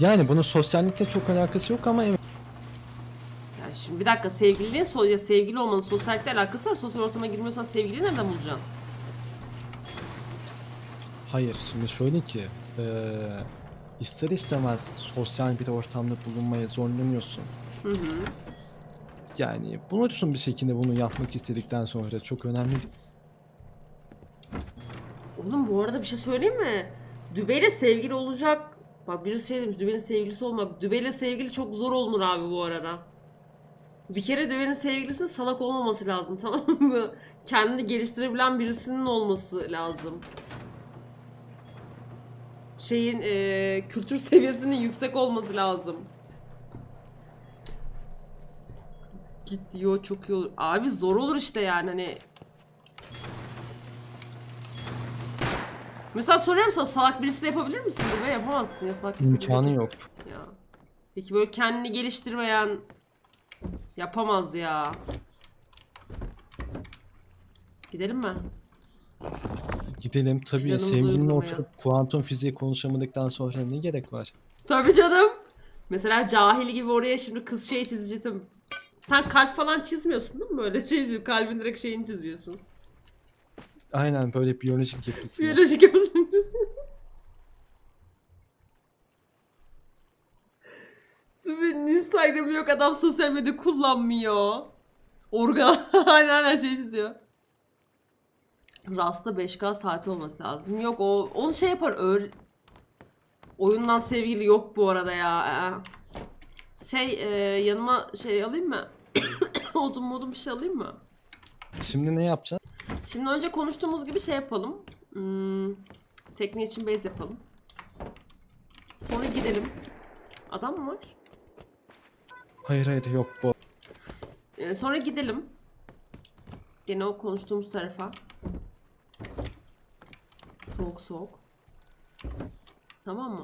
Yani bunun sosyallikle çok alakası yok ama evet. Ya şimdi bir dakika sevgililiğin so ya sevgili olmanın sosyallikle alakası var. Sosyal ortama girmiyorsan sevgili nereden bulacaksın? Hayır şimdi şöyle ki eee, ister istemez sosyal bir ortamda bulunmaya zorlanıyorsun. Hı hı. Yani bulursun bir şekilde bunu yapmak istedikten sonra çok önemli değil. Oğlum bu arada bir şey söyleyeyim mi? Dübeyle sevgili olacak. Bak birisi şey demiş Dübe'nin sevgilisi olmak. Dübeyle sevgili çok zor olunur abi bu arada. Bir kere Dübe'nin sevgilisinin salak olmaması lazım tamam mı? Kendini geliştirebilen birisinin olması lazım. Şeyin eee, kültür seviyesinin yüksek olması lazım. Git diyor çok iyi olur. Abi zor olur işte yani hani Mesela soruyorum sana salak birisi de yapabilir misin? Böyle yapamazsın ya salak birisi. İmkanı yok. Ya. Peki böyle kendini geliştirmeyen yapamaz ya. Gidelim mi? Gidelim tabii Planımızı sevgilinin oturup kuantum fiziği konuşamadıktan sonra ne gerek var? Tabii canım. Mesela cahil gibi oraya şimdi kız şey çizecektim. Sen kalp falan çizmiyorsun değil mi böyle çiziyor. Kalbin direkt şeyini çiziyorsun. Aynen böyle biyolojik yapısı. Biyolojik yapısını. Tabii Instagram'ı yok adam sosyal medya kullanmıyor. Organ aynen her şey çiziyor. Rasta 5K saati olması lazım. Yok o onu şey yapar öğ... Oyundan sevgili yok bu arada ya. Şey e, yanıma şey alayım mı? odun modun bir şey alayım mı? Şimdi ne yapacağız? Şimdi önce konuştuğumuz gibi şey yapalım. Hmm, tekne için base yapalım. Sonra gidelim. Adam mı var? Hayır hayır yok bu. Ee, sonra gidelim. Gene o konuştuğumuz tarafa. Soğuk soğuk. Tamam mı?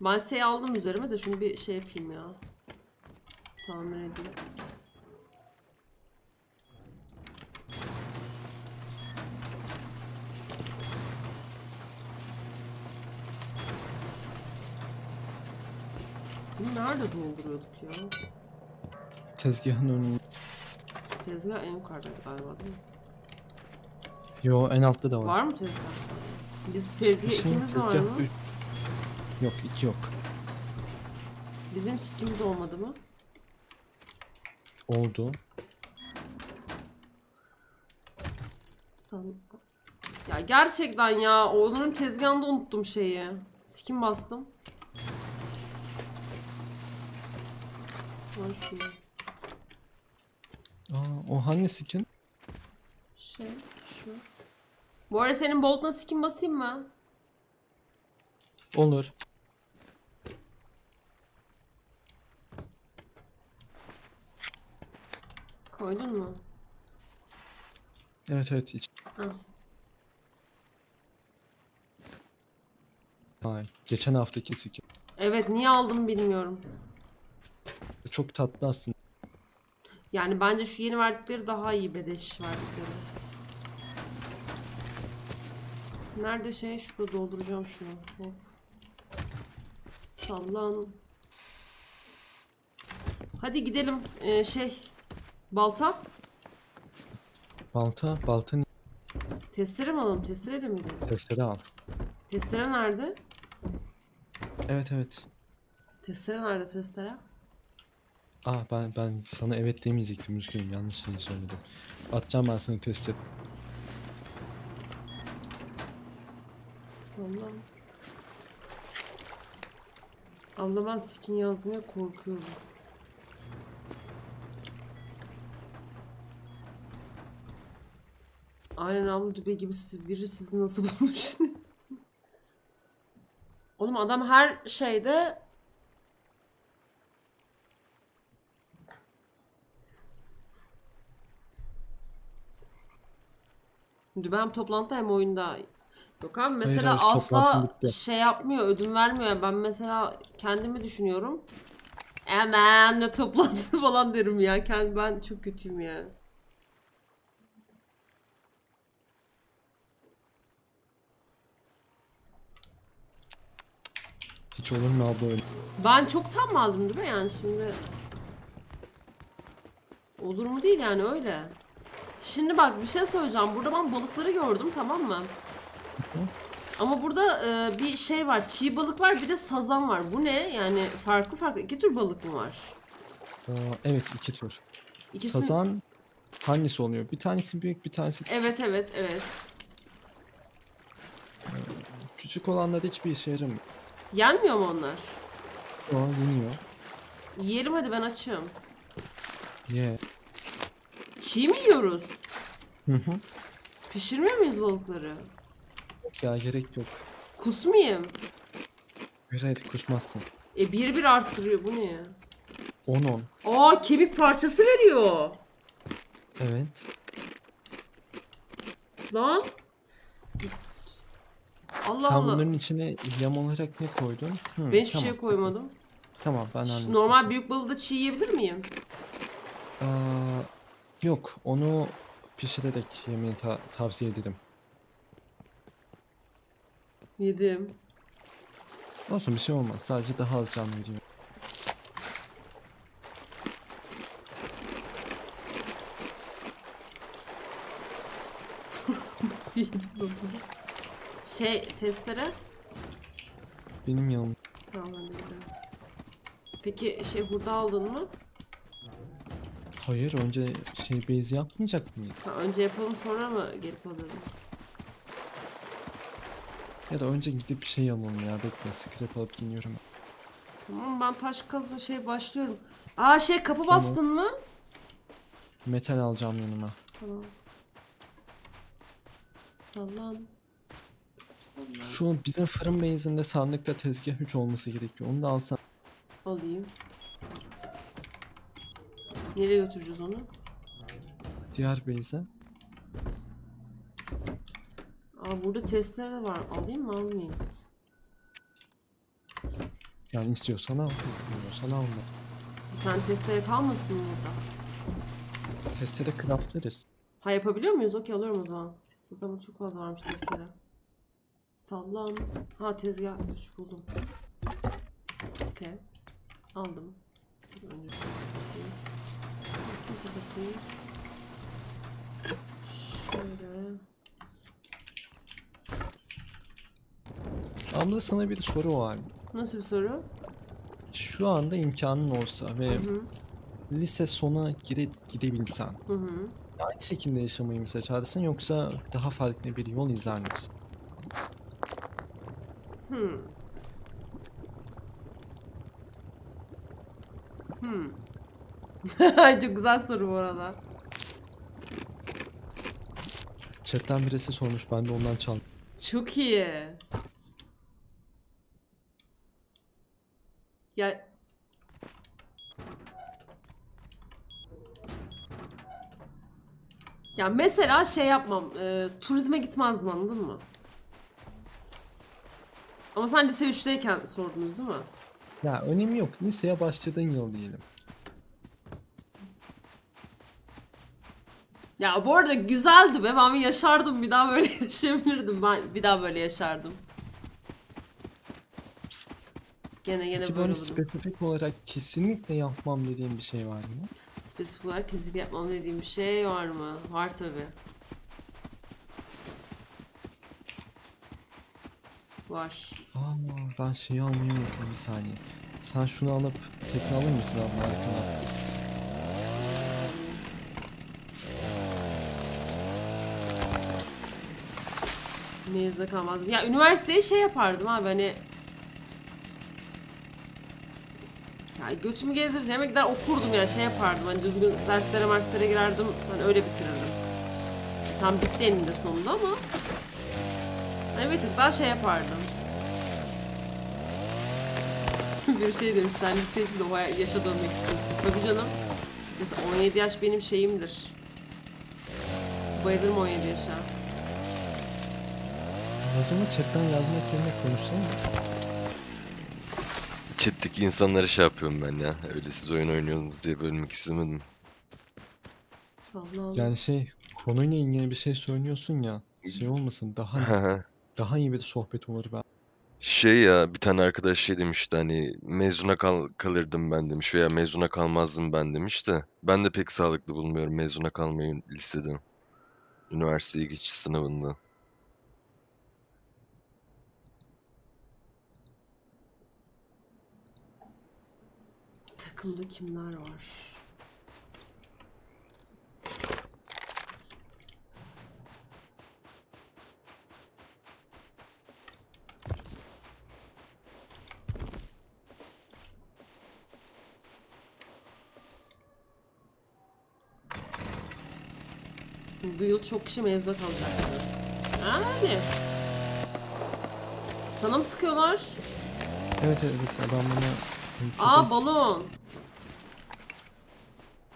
Ben şey aldım üzerime de şunu bir şey yapayım ya. Tamir edeyim. Bunu nerede dolduruyorduk ya? Tezgahın önünde. Tezgah en yukarıda galiba değil mi? Yo en altta da var. Var mı tezgah? Biz tezgah Şimdi ikimiz var tezgah mı? üç- Yok iki yok. Bizim ikimiz olmadı mı? Oldu. San... Ya gerçekten ya onların tezgahında unuttum şeyi. Skin bastım. Var. Aa, o hangi skin? Şey şu. Bu arada senin Bolt'una skin basayım mı? Olur. Koydun mu? Evet evet hiç. Ay, geçen haftaki skin. Evet niye aldım bilmiyorum. Çok tatlı aslında. Yani bence şu yeni verdikleri daha iyi bedeş verdikleri. Nerede şey? Şurada dolduracağım şunu. Hop. Sallan. Hadi gidelim. Ee, şey. Balta. Balta, balta Testere mi alalım? Testereyle mi gidelim? testere al. Testere nerede? Evet evet. Testere nerede testere? Aa ben ben sana evet demeyecektim üzgünüm yanlış şeyi söyledim. Atacağım ben sana testere. Sallan. Abla ben skin yazmaya korkuyorum. Aynen abla dübe gibi siz, biri sizi nasıl bulmuş? Oğlum adam her şeyde Dübe hem toplantıda hem oyunda. Yok abi mesela hayır, asla şey yapmıyor, ödün vermiyor. Ben mesela kendimi düşünüyorum. Hemen ne toplantı falan derim ya. Kendi ben çok kötüyüm ya. Hiç olur mu abla öyle? Ben çok tam aldım değil mi yani şimdi? Olur mu değil yani öyle. Şimdi bak bir şey söyleyeceğim. Burada ben balıkları gördüm tamam mı? Ama burada e, bir şey var. Çiğ balık var bir de sazan var. Bu ne? Yani farklı farklı iki tür balık mı var? Aa, evet iki tür. İkisi... Sazan hangisi oluyor? Bir tanesi büyük bir tanesi küçük. Evet evet evet. Küçük olanlar hiçbir işe yaramıyor. Yenmiyor mu onlar? O yeniyor. Yiyelim hadi ben açım. Ye. Çiğ mi yiyoruz? Hı hı. Pişirmiyor muyuz balıkları? Yok ya gerek yok. Kusmayayım. Hayır hayır kusmazsın. E bir bir arttırıyor bu ne ya? 10-10. Aa kemik parçası veriyor. Evet. Lan. Allah Sen Allah. bunların içine yem olarak ne koydun? Hı, Ben hiçbir tamam. şey koymadım. Tamam ben anladım. Normal büyük balığı da çiğ yiyebilir miyim? Aa, yok onu pişirerek yemeği ta- tavsiye ederim. Yedim. Olsun bir şey olmaz. Sadece daha az can veriyor. Yedim. Şey testere. Benim yanım. Tamam ben de. Peki şey hurda aldın mı? Hayır önce şey base yapmayacak mıyız? Ha, önce yapalım sonra mı gelip alalım? Ya da önce gidip bir şey alalım ya. Bekle scrap alıp geliyorum. Tamam ben taş kazma şey başlıyorum. Aa şey kapı bastın mı? Metal alacağım yanıma. Tamam. Sallan. Şu bizim fırın base'inde sandıkta tezgah 3 olması gerekiyor. Onu da alsan. Alayım. Nereye götüreceğiz onu? Diğer base'e. Aa burada testere de var. Alayım mı almayayım? Yani istiyorsan al. İstiyorsan alma. Bir tane testere kalmasın mı burada? Testte de craftlarız. Ha yapabiliyor muyuz? Okey alıyorum o zaman. Zaten çok fazla varmış testere. Sallan. Ha tezgah. Şu buldum. Okey. Aldım. Önce kapatayım. Şöyle. Abla sana bir soru var. Nasıl bir soru? Şu anda imkanın olsa ve Hı hı. lise sona gire gidebilsen Hı hı. aynı şekilde yaşamayı mı seçersin yoksa daha farklı bir yol izler misin? Hmm. Hmm. Çok güzel soru bu arada. Chatten birisi sormuş ben de ondan çaldım. Çok iyi. Ya Ya mesela şey yapmam, e, turizme gitmezdim anladın mı? Ama sen lise 3'teyken sordunuz değil mi? Ya önemi yok. Liseye başladığın yıl diyelim. Ya bu arada güzeldi be. Ben yaşardım. Bir daha böyle yaşayabilirdim. Ben bir daha böyle yaşardım. Gene gene Peki böyle olurum. spesifik olarak kesinlikle yapmam dediğin bir şey var mı? Spesifik olarak kesinlikle yapmam dediğim bir şey var mı? Var tabi. Var. Aa, ben şeyi almayı unuttum bir saniye. Sen şunu alıp tekne alır mısın abla arkana? Mezuna kalmazdım. Ya üniversiteye şey yapardım abi hani ya götümü gezdireceğime gider okurdum ya şey yapardım hani düzgün derslere derslere girerdim hani öyle bitirirdim. Tam bitti eninde sonunda ama bir tık daha şey yapardım. Bir şey demiş sen liseydi de o yaşa dönmek istiyorsun. Tabii canım. Mesela 17 yaş benim şeyimdir. Bayılırım 17 yaşa. Zaman chatten yazmak yerine konuşsana. Chat'teki insanlara şey yapıyorum ben ya. Öyle siz oyun oynuyorsunuz diye bölmek istemedim. Salla Yani şey konuyla ilgili bir şey söylüyorsun ya. Şey olmasın daha daha iyi bir sohbet olur ben. Şey ya bir tane arkadaş şey demişti hani mezuna kal kalırdım ben demiş veya mezuna kalmazdım ben demiş de ben de pek sağlıklı bulmuyorum mezuna kalmayı liseden. Üniversiteye geçiş sınavında. Takımda kimler var? Bu yıl çok kişi mezuna kalacak. Yani. Sana mı sıkıyorlar? Evet evet adam bana Aa balon.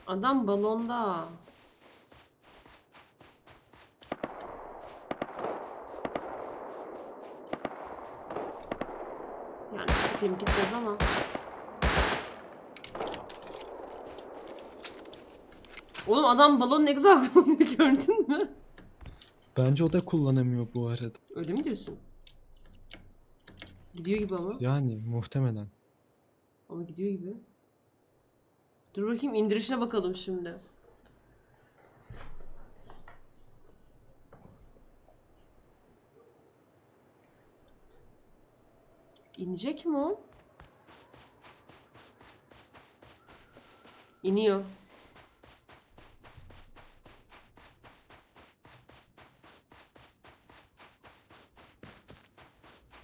Adam balonda. Yani sıkayım gitmez ama. Oğlum adam balon ne güzel kullanıyor gördün mü? Bence o da kullanamıyor bu arada. Öyle mi diyorsun? Gidiyor gibi ama. Yani muhtemelen. Ama gidiyor gibi. Dur bakayım indirişine bakalım şimdi. İnecek mi o? İniyor.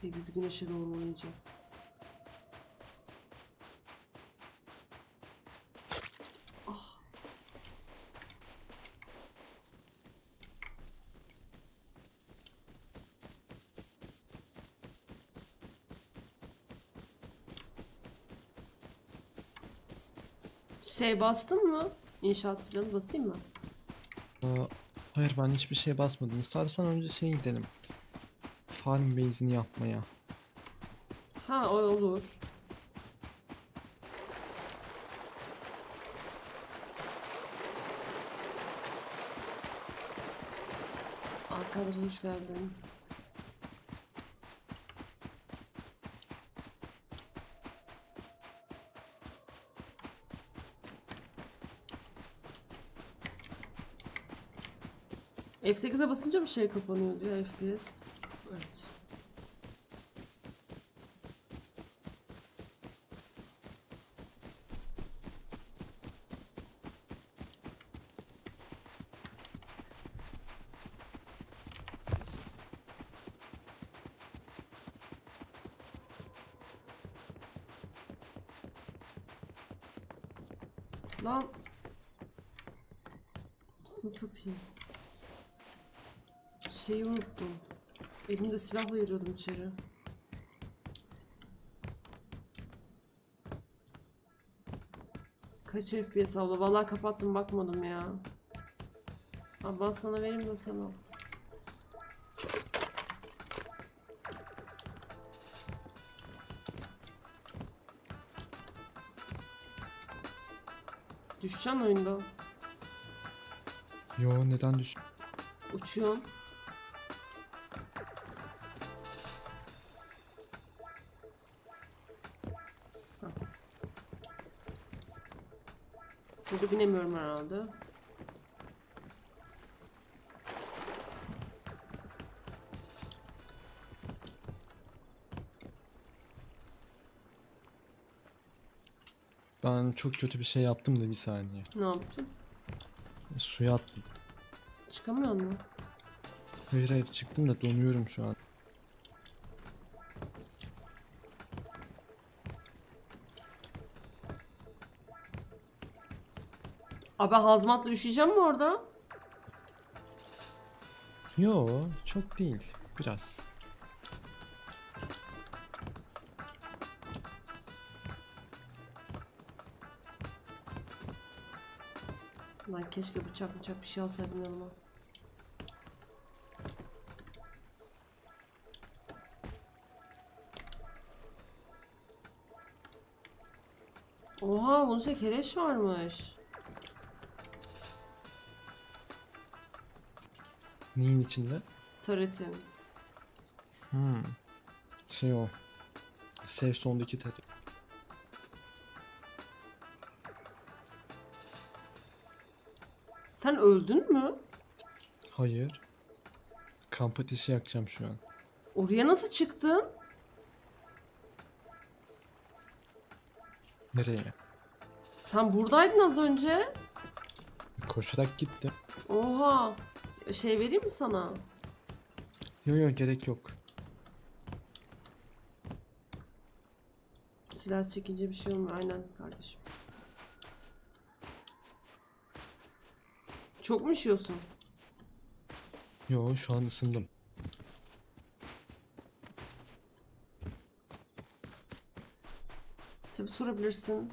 Ve biz güneşe doğru oynayacağız. Şey bastın mı? İnşaat planı basayım mı? Hayır ben hiçbir şey basmadım. İstersen önce şey gidelim. Farm base'ini yapmaya. Ha o olur. Arkadaşlar hoş geldin. F8'e basınca bir şey kapanıyor diyor FPS. Evet. Lan. Nasıl satayım? Şeyi unuttum. Elimde silahla giriyordum içeri. Kaç FPS abla? Vallahi kapattım bakmadım ya. Abi ben sana vereyim de sen al. Düşeceksin oyunda. Yo neden düş? Uçuyorsun. Binemiyorum herhalde. Ben çok kötü bir şey yaptım da bir saniye. Ne yaptın? Suya atladım. Çıkamıyor mu? Hayır hayır çıktım da donuyorum şu an. Abi ben hazmatla üşüyeceğim mi orada? Yo çok değil. Biraz. Lan keşke bıçak bıçak bir şey alsaydım yanıma. Oha bunun kereç varmış. Neyin içinde? Taretin. Hmm. Şey o. Save sondaki tek. Sen öldün mü? Hayır. Kamp ateşi yakacağım şu an. Oraya nasıl çıktın? Nereye? Sen buradaydın az önce. Koşarak gittim. Oha. Şey vereyim mi sana? Yok yok gerek yok. Silah çekince bir şey olmuyor. Aynen kardeşim. Çok mu üşüyorsun? Yo şu an ısındım. Tabii sorabilirsin.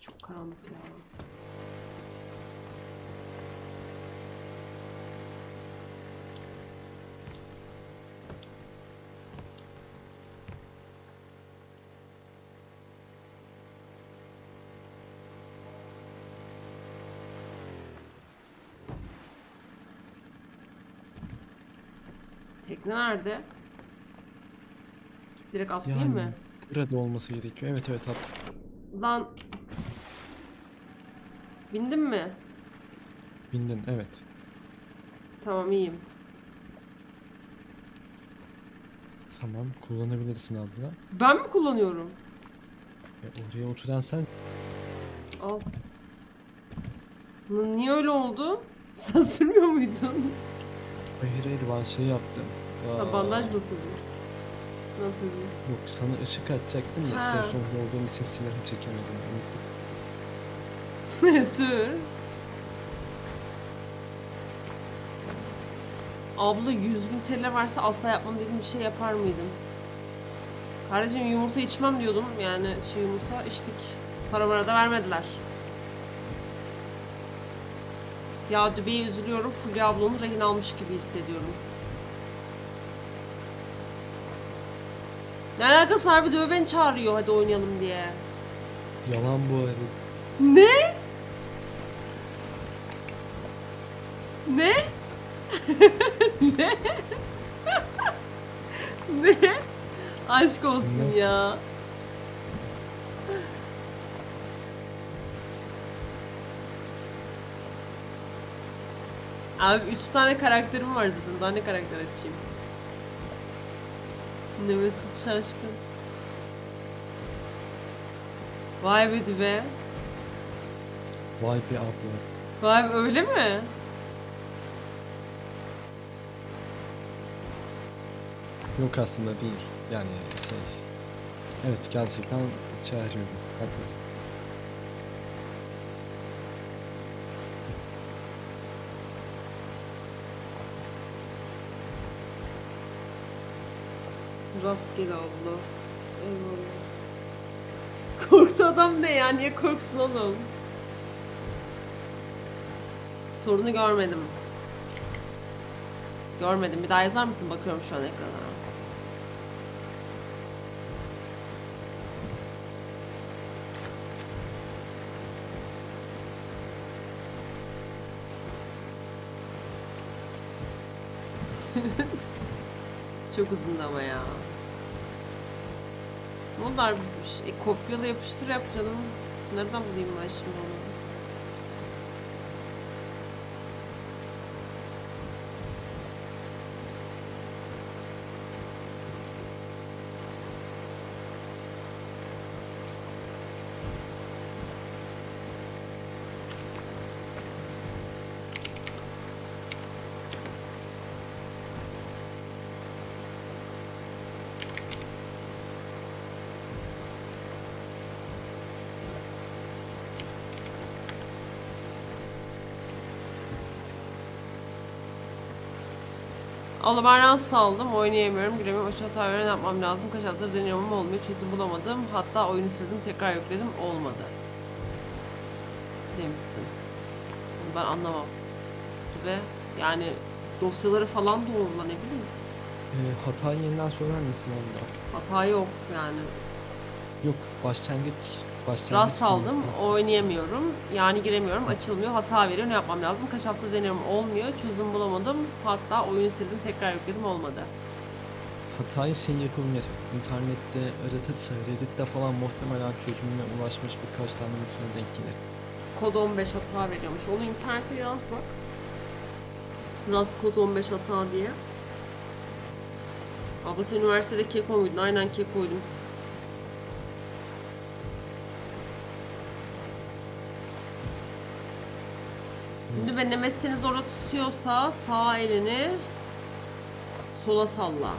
Çok karanlık ya. Tekne nerede? Direkt atlayayım Yani mı? burada olması gerekiyor. Evet evet at. Lan. Bindin mi? Bindin evet. Tamam iyiyim. Tamam kullanabilirsin abla. Ben mi kullanıyorum? E, oraya oturan sen. Al. Niye öyle oldu? Sen sürmüyor muydun? Hayır hayır ben şey yaptım. Ha, bandaj mı sürdün? Ne yapıyordun? Yok sana ışık açacaktım ya. Ha. Sen sonra olduğum için silahı çekemedim. Sür. Abla 100 bin TL varsa asla yapmam dediğim bir şey yapar mıydım? Kardeşim yumurta içmem diyordum. Yani çiğ yumurta içtik. Para mara da vermediler. Ya Dübey'e üzülüyorum. Fulya ablanı rehin almış gibi hissediyorum. Ne alakası var bir de beni çağırıyor hadi oynayalım diye. Yalan bu arada. Ne? Ne? ne? ne? Aşk olsun Ne? ya. Abi üç tane karakterim var zaten. Daha ne karakter açayım? Nemesis şaşkın. Vay be dübe. Vay be abla. Vay be, öyle mi? Yok aslında değil. Yani şey. Evet gerçekten çağırıyorum. Haklısın. Rastgele abla. Eyvallah. Korktu adam ne ya? Niye korksun oğlum? Sorunu görmedim. Görmedim. Bir daha yazar mısın? Bakıyorum şu an ekrana. Çok uzun ama ya. Bunlar şey, kopyala yapıştır yap canım. Nereden bulayım ben şimdi onu? Allah ben rahatsız aldım. Oynayamıyorum. Giremiyorum. Aşağı hata ne yapmam lazım? Kaç haftadır deniyorum ama olmuyor. Çözüm bulamadım. Hatta oyunu sildim. Tekrar yükledim. Olmadı. Demişsin. ben anlamam. Ve yani dosyaları falan doğrula ne bileyim. Ee, hatayı yeniden söyler misin onda? Hata yok yani. Yok başlangıç başlangıç Rast aldım, oynayamıyorum. Yani giremiyorum, açılmıyor, hata veriyor. Ne yapmam lazım? Kaç hafta deniyorum, olmuyor. Çözüm bulamadım. Hatta oyunu sildim, tekrar yükledim, olmadı. Hatayı şey yapılmıyor. İnternette aratırsa Reddit'te falan muhtemelen çözümüne ulaşmış birkaç tane insana denk gelir. Kod 15 hata veriyormuş. Onu internete yaz bak. Rast kod 15 hata diye. Abla sen üniversitede keko muydun? Aynen kekoydum. Şimdi ve Nemes seni zora tutuyorsa sağ elini sola salla.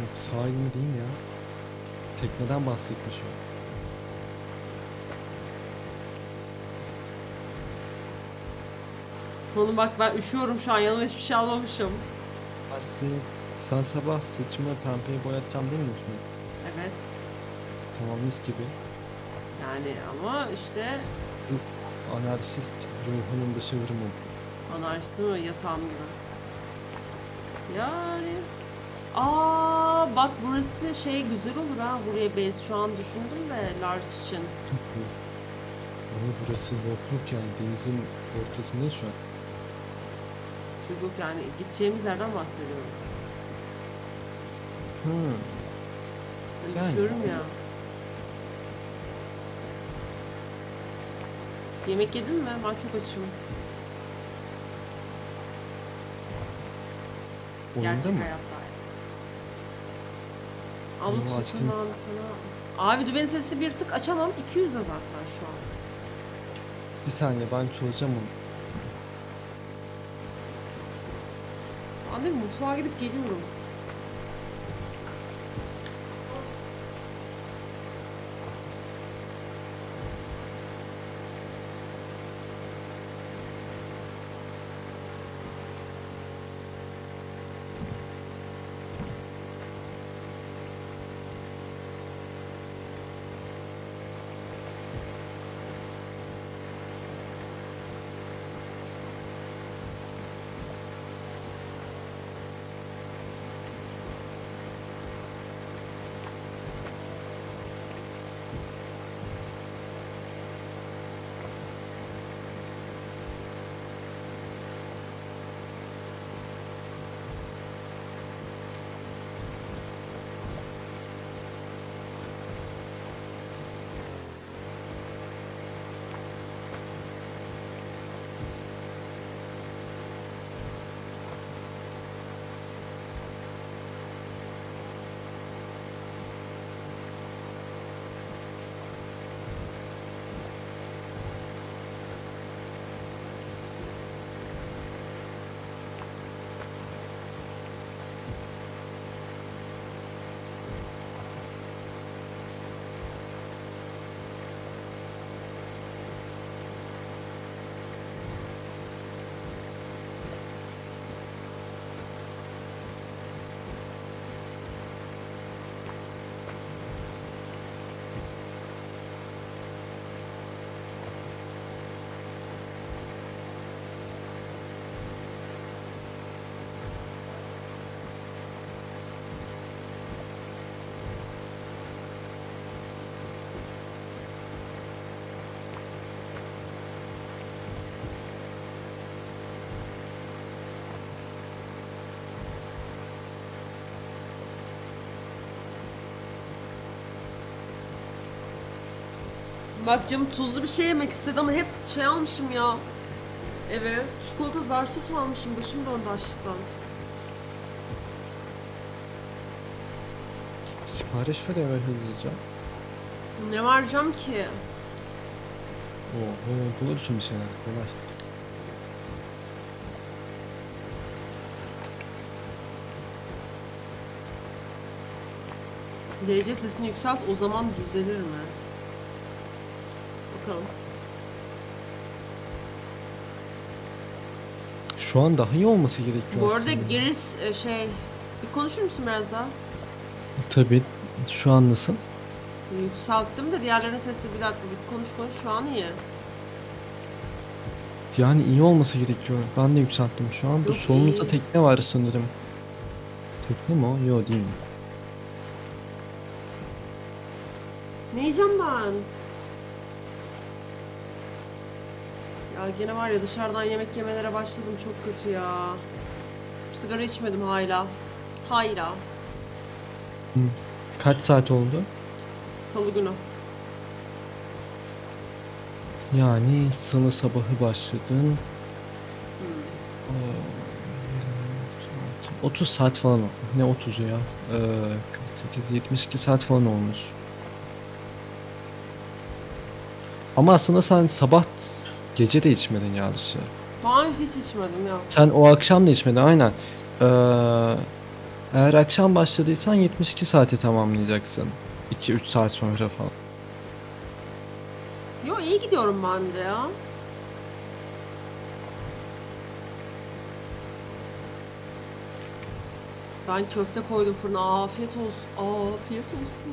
Yok sağ elini değil ya. Tekneden bahsetmiş o. Onu bak ben üşüyorum şu an yanıma hiçbir şey almamışım. Aslında sen sabah saçımı pembeye boyatacağım demiyor musun? Evet. Tamam mis gibi. Yani ama işte Anarşist ruhunun dışı vurma. Anarşisi mi yatağım gibi. Yani. Aa bak burası şey güzel olur ha buraya base şu an düşündüm de large için. Ama burası yokluk yani denizin ortasındayız şu an. Çünkü yok yani gideceğimiz yerden bahsediyorum. Hmm. Ben Yani. düşüyorum ya. Yemek yedin mi? Ben çok açım. Oyunda Gerçek mı? hayatta. Abla açtım. abi sana. Abi dübenin sesini bir tık açamam. 200 de zaten şu an. Bir saniye ben çözeceğim onu. Anne mutfağa gidip geliyorum. Bak canım tuzlu bir şey yemek istedi ama hep şey almışım ya. Eve. Çikolata zarsus almışım. Başım döndü açlıktan. Sipariş ver eve hızlıca. Ne varacağım ki? Oo, bulursun bir şeyler kolay. DC sesini yükselt o zaman düzelir mi? Bakalım. Şu an daha iyi olması gerekiyor Bu arada aslında. Geris e, şey... Bir konuşur musun biraz daha? Tabii şu an nasıl? Yükselttim de diğerlerinin sesi bir dakika bir konuş konuş şu an iyi. Yani iyi olması gerekiyor. Ben de yükselttim şu an. Bu Yok, solumuzda iyi. tekne var sanırım. Tekne mi o? Yok değil. Ne yiyeceğim ben? Ya gene var ya dışarıdan yemek yemelere başladım çok kötü ya. Sigara içmedim hala. Hayla. Kaç saat oldu? Salı günü. Yani salı sabahı başladın. Hmm. Ee, 30 saat falan oldu. Ne 30'u ya? Ee, 48, 72 saat falan olmuş. Ama aslında sen sabah gece de içmedin yarısı. Ben hiç içmedim ya. Sen o akşam da içmedin aynen. Ee, eğer akşam başladıysan 72 saati tamamlayacaksın. 2-3 saat sonra falan. Yo iyi gidiyorum bence ya. Ben köfte koydum fırına. Afiyet olsun. Afiyet olsun.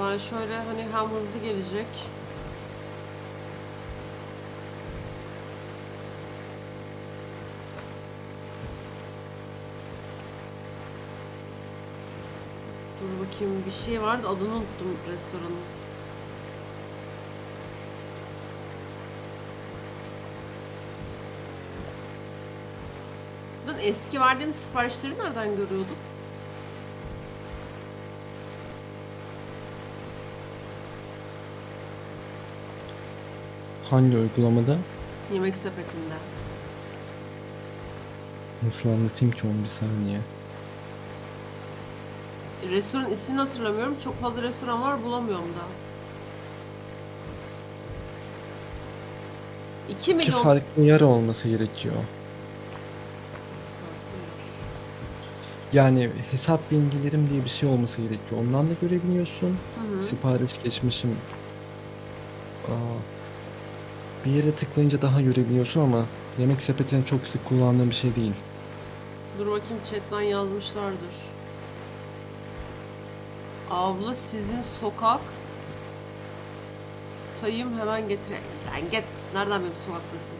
Ben şöyle hani hem hızlı gelecek. Dur bakayım bir şey vardı adını unuttum restoranın. Eski verdiğimiz siparişleri nereden görüyorduk? Hangi uygulamada? Yemek sepetinde. Nasıl anlatayım ki onu bir saniye. Restoran ismini hatırlamıyorum. Çok fazla restoran var bulamıyorum da. 2 İki milyon farklı yer olması gerekiyor. Yani hesap bilgilerim diye bir şey olması gerekiyor. Ondan da görebiliyorsun. Hı hı. Sipariş geçmişim. Aa, bir yere tıklayınca daha görebiliyorsun ama yemek sepetinin çok sık kullandığım bir şey değil. Dur bakayım chatten yazmışlardır. Abla sizin sokak Tayım hemen getire. Lan get. Nereden benim sokaktasın?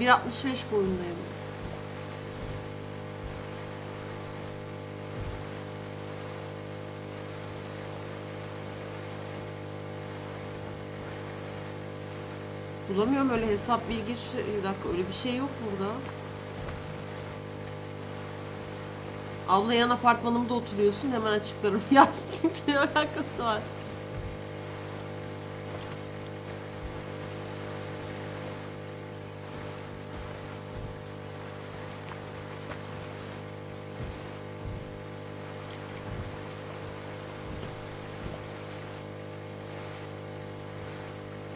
1.65 boyundayım. Bulamıyorum öyle hesap bilgi şey- bir dakika öyle bir şey yok burada. Abla yan apartmanımda oturuyorsun hemen açıklarım. Yastık ne alakası var?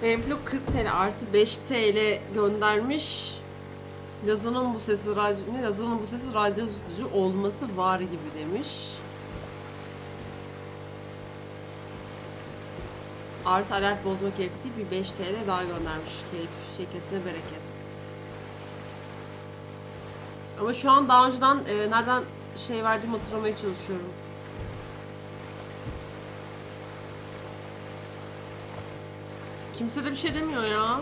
Benimki 40 TL artı 5 TL göndermiş. Lazanın bu sesi radyo, ne? Lazanın bu sesi radyo tutucu olması var gibi demiş. Artı alert bozma keyfi değil bir 5 TL daha göndermiş. Keyif şekesine bereket. Ama şu an daha önceden e, nereden şey verdiğimi hatırlamaya çalışıyorum. Kimse de bir şey demiyor ya.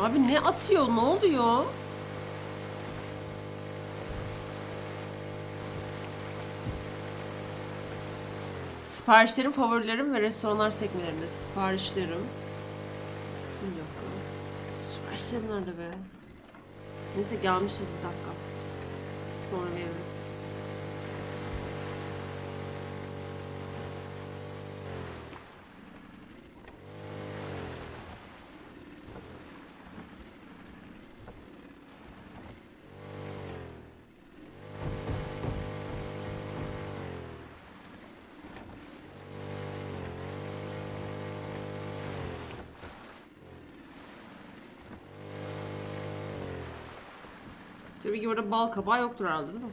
Abi ne atıyor? Ne oluyor? Siparişlerim, favorilerim ve restoranlar sekmelerinde siparişlerim. Bir dakika. Siparişlerim nerede be? Neyse gelmişiz bir dakika. Sonra veririm. Tabii ki orada bal kabağı yoktur herhalde değil mi?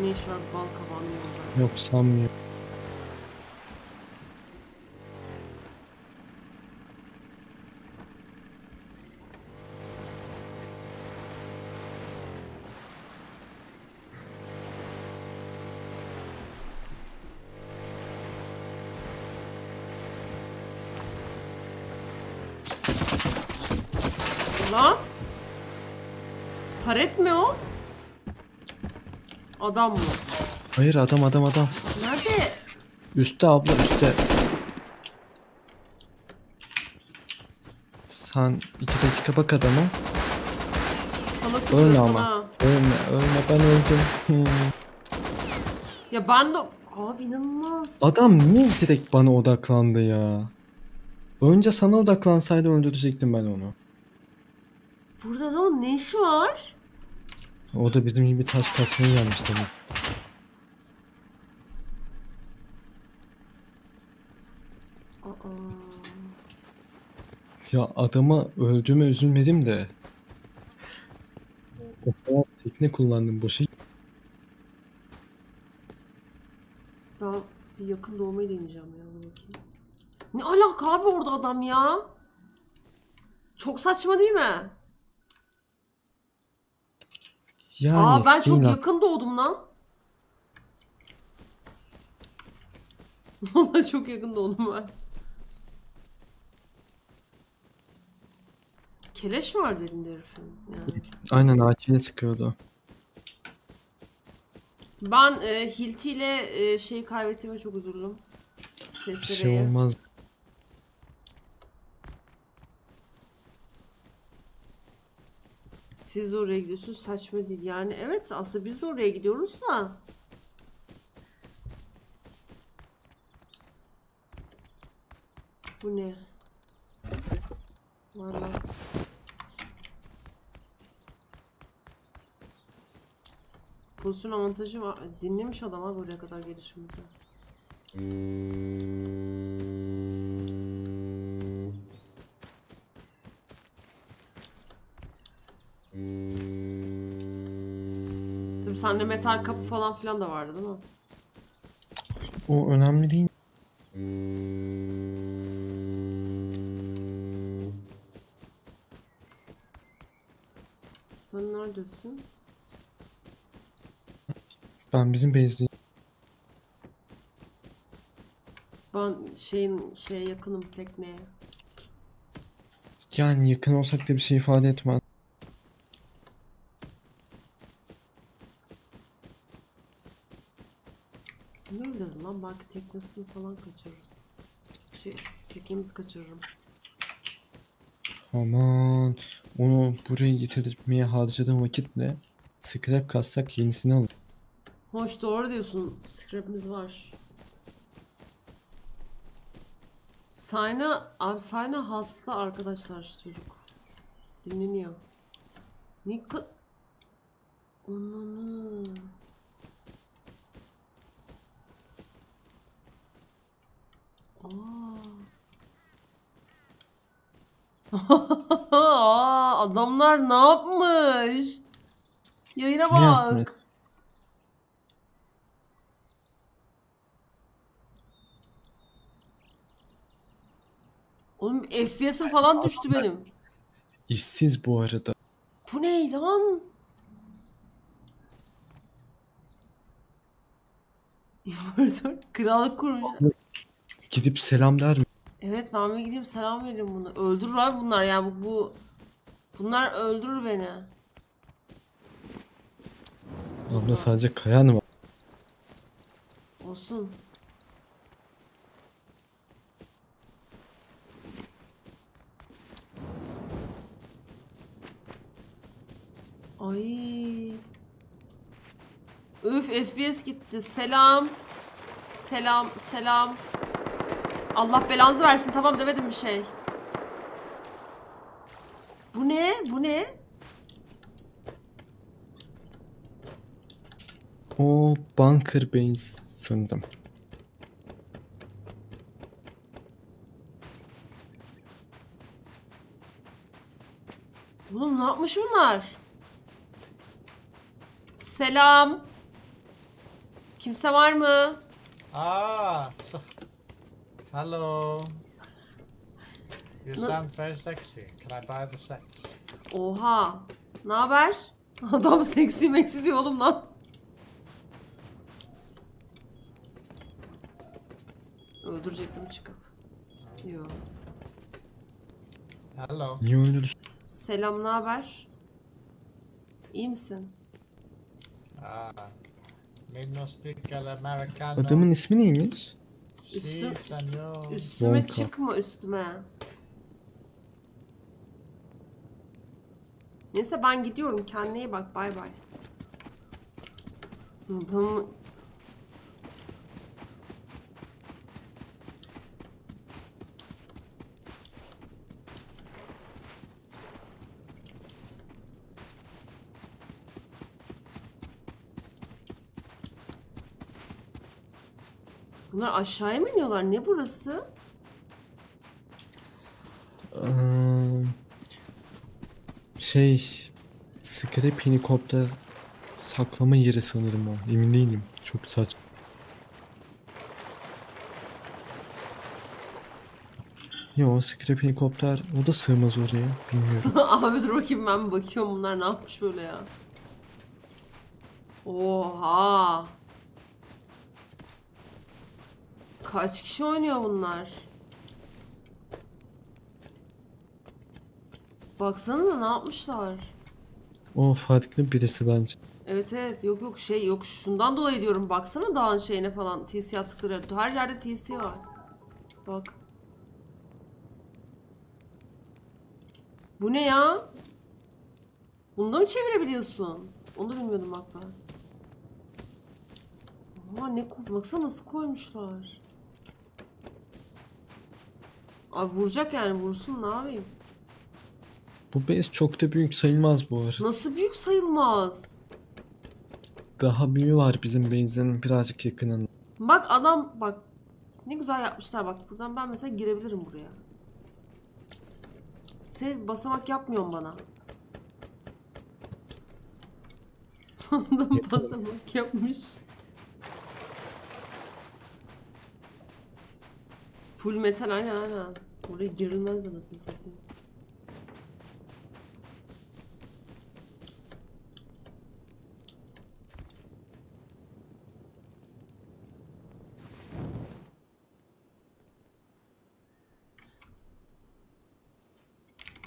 Ne iş var bal kabağının yolda? Yok sanmıyorum. Adam mı? Hayır adam adam adam. Nerede? Üste abla üstte. Sen iki dakika bak adama. Sana sıkıyor Ölme sana. ama. Ölme ölme ben öldüm. Ya ben de... Abi inanılmaz. Adam niye direkt bana odaklandı ya? Önce sana odaklansaydı öldürecektim ben onu. Burada adamın ne işi var? O da bizim gibi taş kasmaya gelmiş demek. Aa. Ya adama öldüğüme üzülmedim de. O kadar tekne kullandım boşa. Ben bir yakın doğmayı deneyeceğim ya. bakayım. Ne alaka abi orada adam ya? Çok saçma değil mi? Yani Aa ben çok yakın doğdum lan. Vallahi çok yakın doğdum ben. Keleş mi vardı elinde herifin? Yani. Aynen ağaçını sıkıyordu. Ben e, Hilti ile e, şeyi kaybettiğime çok üzüldüm. Bir şey olmaz. Siz oraya gidiyorsunuz saçma değil. Yani evet aslında biz oraya gidiyoruz da. Bu ne? Valla. Pozisyon avantajı var. Dinlemiş adam abi oraya kadar gelişimizde. Tabii sende metal kapı falan filan da vardı değil mi? O önemli değil. Sen neredesin? Ben bizim base'deyim. Ben şeyin şeye yakınım tekneye. Yani yakın olsak da bir şey ifade etmez. Ne öyle dedim lan belki teknesini falan kaçırırız. Şey, teknemizi kaçırırım. Aman onu buraya getirmeye harcadığım vakitle scrap kassak yenisini alır. Hoş doğru diyorsun. Scrap'imiz var. Sayna, abi Sayna hasta arkadaşlar çocuk. Dinleniyor. Ne ka... Ananı. Aa. Aa, adamlar ne yapmış? Yayına Ne yapmış? bak. Oğlum FPS'im falan düştü benim. İşsiz bu arada. Bu ne lan? İmparator krallık kurmuş. Gidip selam der mi? Evet ben bir gideyim selam vereyim bunu. Öldürür abi bunlar yani bu, bu bunlar öldürür beni. Abla sadece kayan mı? Olsun. Ay. Üf FPS gitti. Selam. Selam, selam. Allah belanızı versin. Tamam demedim bir şey. Bu ne? Bu ne? O bunker base sanırım. Oğlum ne yapmış bunlar? Selam. Kimse var mı? Ah, so, hello. You sound very sexy. Can I buy the sex? Oha. Ne haber? Adam seksi meksi diyor oğlum lan. Öldürecektim çıkıp. Yo. Hello. Niye öldürür? Selam, ne haber? İyi misin? Ah. Maybe no speak Americano. Adamın ismi neymiş? Üstüm-. Üstüme Volkan. çıkma üstüme. Neyse ben gidiyorum. Kendine iyi bak. Bay bay. Adamı... Bunlar aşağıya mı iniyorlar? Ne burası? Ee, şey scrap helikopter saklama yeri sanırım o. Emin değilim. Çok saç. Yo scrap helikopter o da sığmaz oraya. Bilmiyorum. Abi dur bakayım ben bakıyorum bunlar ne yapmış böyle ya. Oha. Kaç kişi oynuyor bunlar? Baksana da ne yapmışlar. O farklı birisi bence. Evet evet yok yok şey yok şundan dolayı diyorum baksana dağın şeyine falan TC attıkları her yerde TC var. Bak. Bu ne ya? Bunu da mı çevirebiliyorsun? Onu da bilmiyordum bak ben. Aa ne baksana nasıl koymuşlar. Abi vuracak yani vursun ne yapayım? Bu base çok da büyük sayılmaz bu arada. Nasıl büyük sayılmaz? Daha büyüğü var bizim base'in birazcık yakınında. Bak adam bak ne güzel yapmışlar bak buradan ben mesela girebilirim buraya. Sen basamak yapmıyorsun bana. Adam basamak yapmış. Full metal aynen aynen. Buraya girilmez nasıl satayım.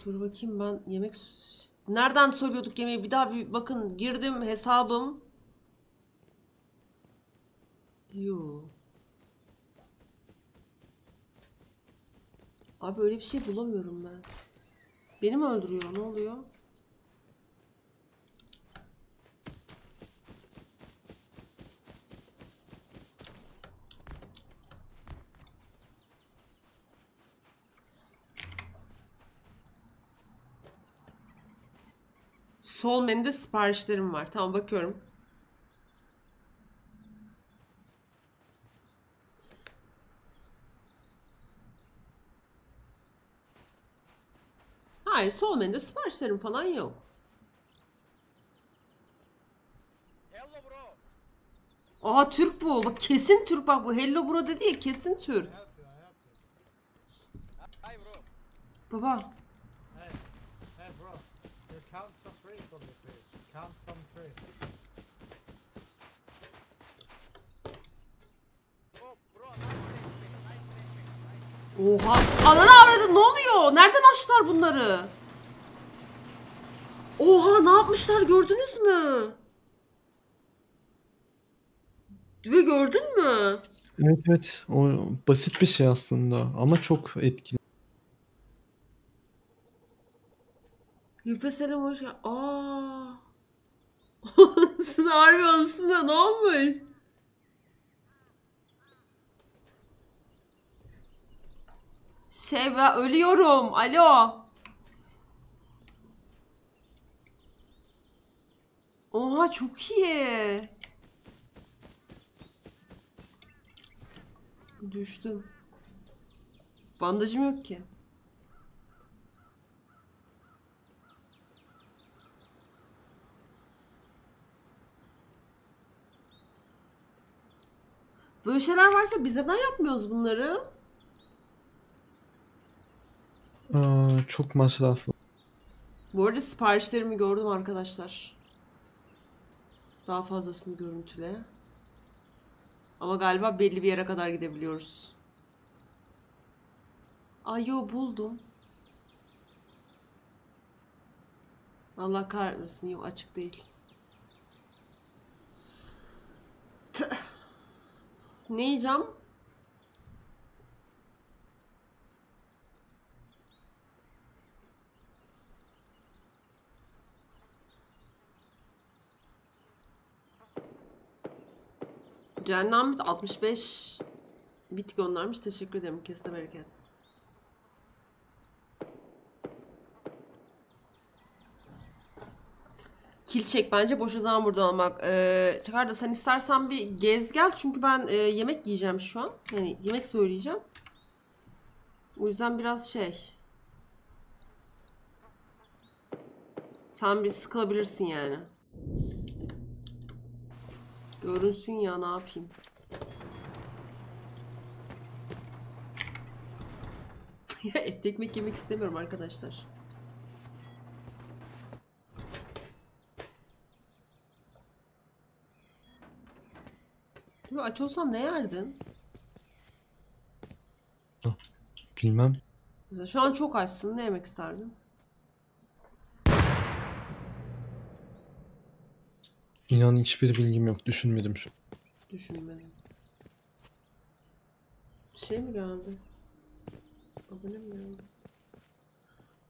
Dur bakayım ben yemek... Nereden söylüyorduk yemeği? Bir daha bir bakın girdim hesabım. Yo. Abi öyle bir şey bulamıyorum ben. Beni mi öldürüyor? Ne oluyor? Sol menüde siparişlerim var. Tamam bakıyorum. Hayır sol menüde siparişlerim falan yok. Aha Türk bu. Bak kesin Türk bak bu. Hello bro dedi ya kesin Türk. Baba Hey, hey bro. Count some free for me, please. Count some free. Oha. Ananı avradı ne oluyor? Nereden açtılar bunları? Oha ne yapmışlar gördünüz mü? Düve gördün mü? Evet evet o basit bir şey aslında ama çok etkili. Yüpe selam hoş geldin. Aa. Aslında harbi aslında ne olmuş? Şey ben ölüyorum. Alo. Oha çok iyi. Düştüm. Bandajım yok ki. Böyle şeyler varsa biz neden yapmıyoruz bunları? Aa, çok masraflı. Bu arada siparişlerimi gördüm arkadaşlar. Daha fazlasını görüntüle. Ama galiba belli bir yere kadar gidebiliyoruz. Ay yo buldum. Allah kahretmesin. Yok açık değil. Ne yiyeceğim? Cehennem bit 65 bit göndermiş. Teşekkür ederim. Kesine bereket. Kil çek bence boşa zaman burada olmak. Ee, Çıkar da sen istersen bir gez gel. Çünkü ben e, yemek yiyeceğim şu an. Yani yemek söyleyeceğim. O yüzden biraz şey. Sen bir sıkılabilirsin yani. Görünsün ya ne yapayım. ya et ekmek yemek istemiyorum arkadaşlar. Aç olsan ne yerdin? Bilmem. Şu an çok açsın. Ne yemek isterdin? İnan hiçbir bilgim yok. Düşünmedim şu. Düşünmedim. Bir şey mi geldi? Abone mi geldi?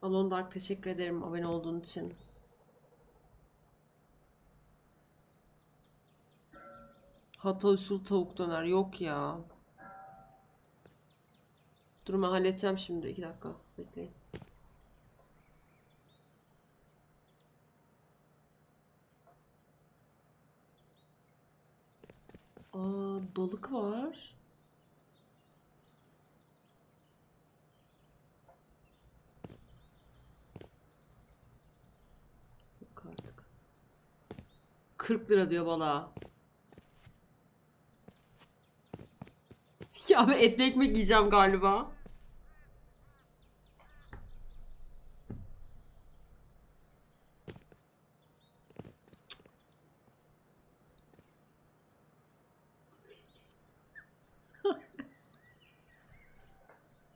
Alon Dark teşekkür ederim abone olduğun için. Hatay usul tavuk döner. Yok ya. Dur ben halledeceğim şimdi. iki dakika. Bekleyin. Aa balık var. Yok artık. 40 lira diyor balığa. Ya ben etli ekmek yiyeceğim galiba.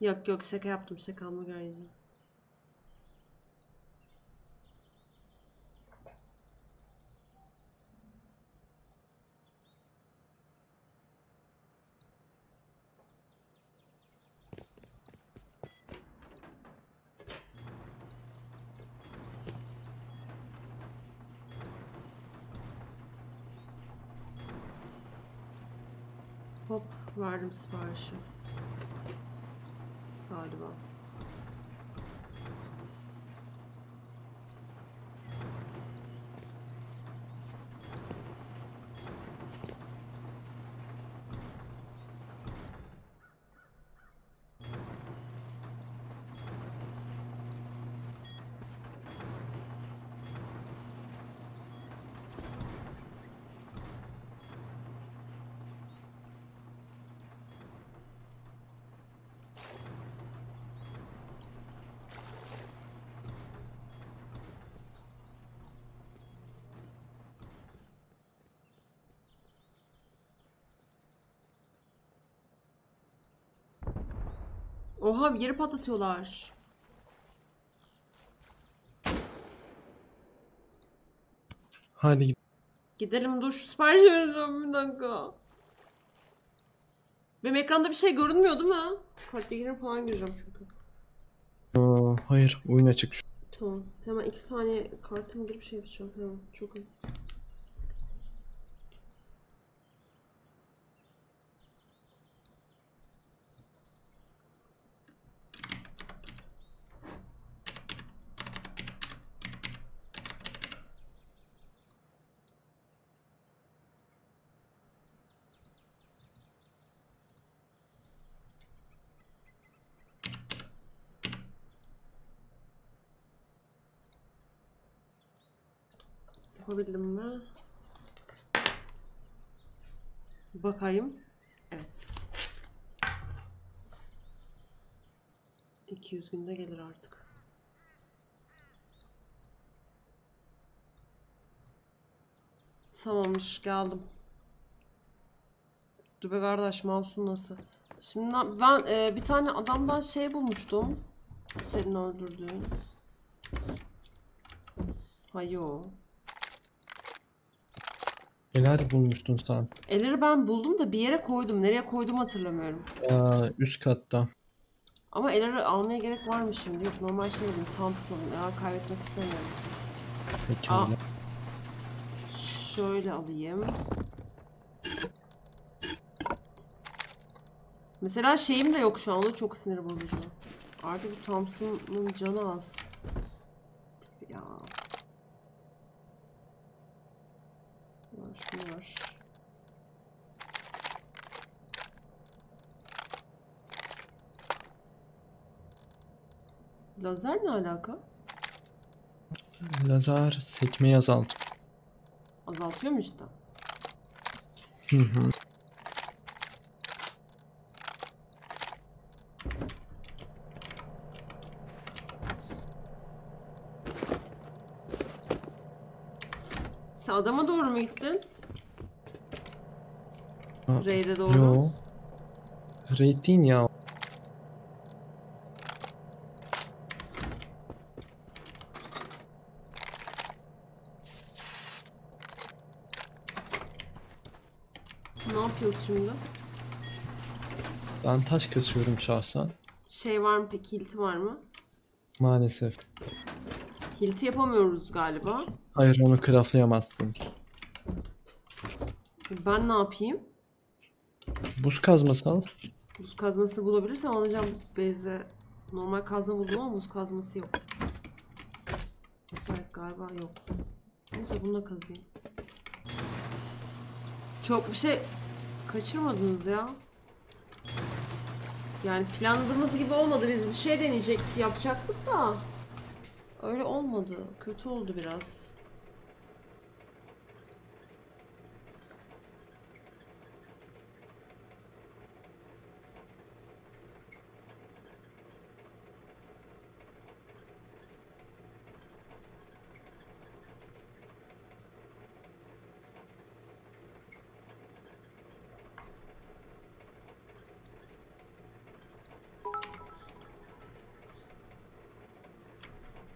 Yok yok şaka yaptım şaka hamburger yiyeceğim. Hop verdim siparişi. Galiba. Oha bir yeri patlatıyorlar. Hadi git. Gidelim dur şu sipariş vereceğim bir dakika. Benim ekranda bir şey görünmüyor değil mi? Kart bilgilerine falan gireceğim çünkü. Aa, hayır oyun açık. Tamam. Hemen iki saniye kartımı girip şey yapacağım. Tamam. Çok hızlı. Yapabildim mi? Bakayım. Evet. 200 günde gelir artık. Tamammış geldim. Dur be kardeş mouse'un nasıl? Şimdi ben e, bir tane adamdan şey bulmuştum. Senin öldürdüğün. Ha yo. Neler bulmuştun sen? Elleri ben buldum da bir yere koydum. Nereye koydum hatırlamıyorum. Aa, üst katta. Ama elleri almaya gerek var mı şimdi? Yok normal şey dedim. Thompson. Ya kaybetmek istemiyorum. Peki Aa. Şöyle alayım. Mesela şeyim de yok şu an. O çok sinir bozucu. Artık bu Thompson'ın canı az. Ya. Var. Lazer ne alaka? Lazer sekmeyi azalt. Azaltıyor mu cidden? Hı hı. Sen adama doğru mu gittin? Raid'e doğru. Yo. Raid değil ya. Ne yapıyoruz şimdi? Ben taş kasıyorum şahsen. Şey var mı peki? Hilti var mı? Maalesef. Hilti yapamıyoruz galiba. Hayır onu craftlayamazsın. Ben ne yapayım? Buz kazması al. Buz kazması bulabilirsem alacağım beze. Normal kazma buldum ama buz kazması yok. Evet galiba yok. Neyse bununla kazayım. Çok bir şey kaçırmadınız ya. Yani planladığımız gibi olmadı. Biz bir şey deneyecektik, yapacaktık da. Öyle olmadı. Kötü oldu biraz.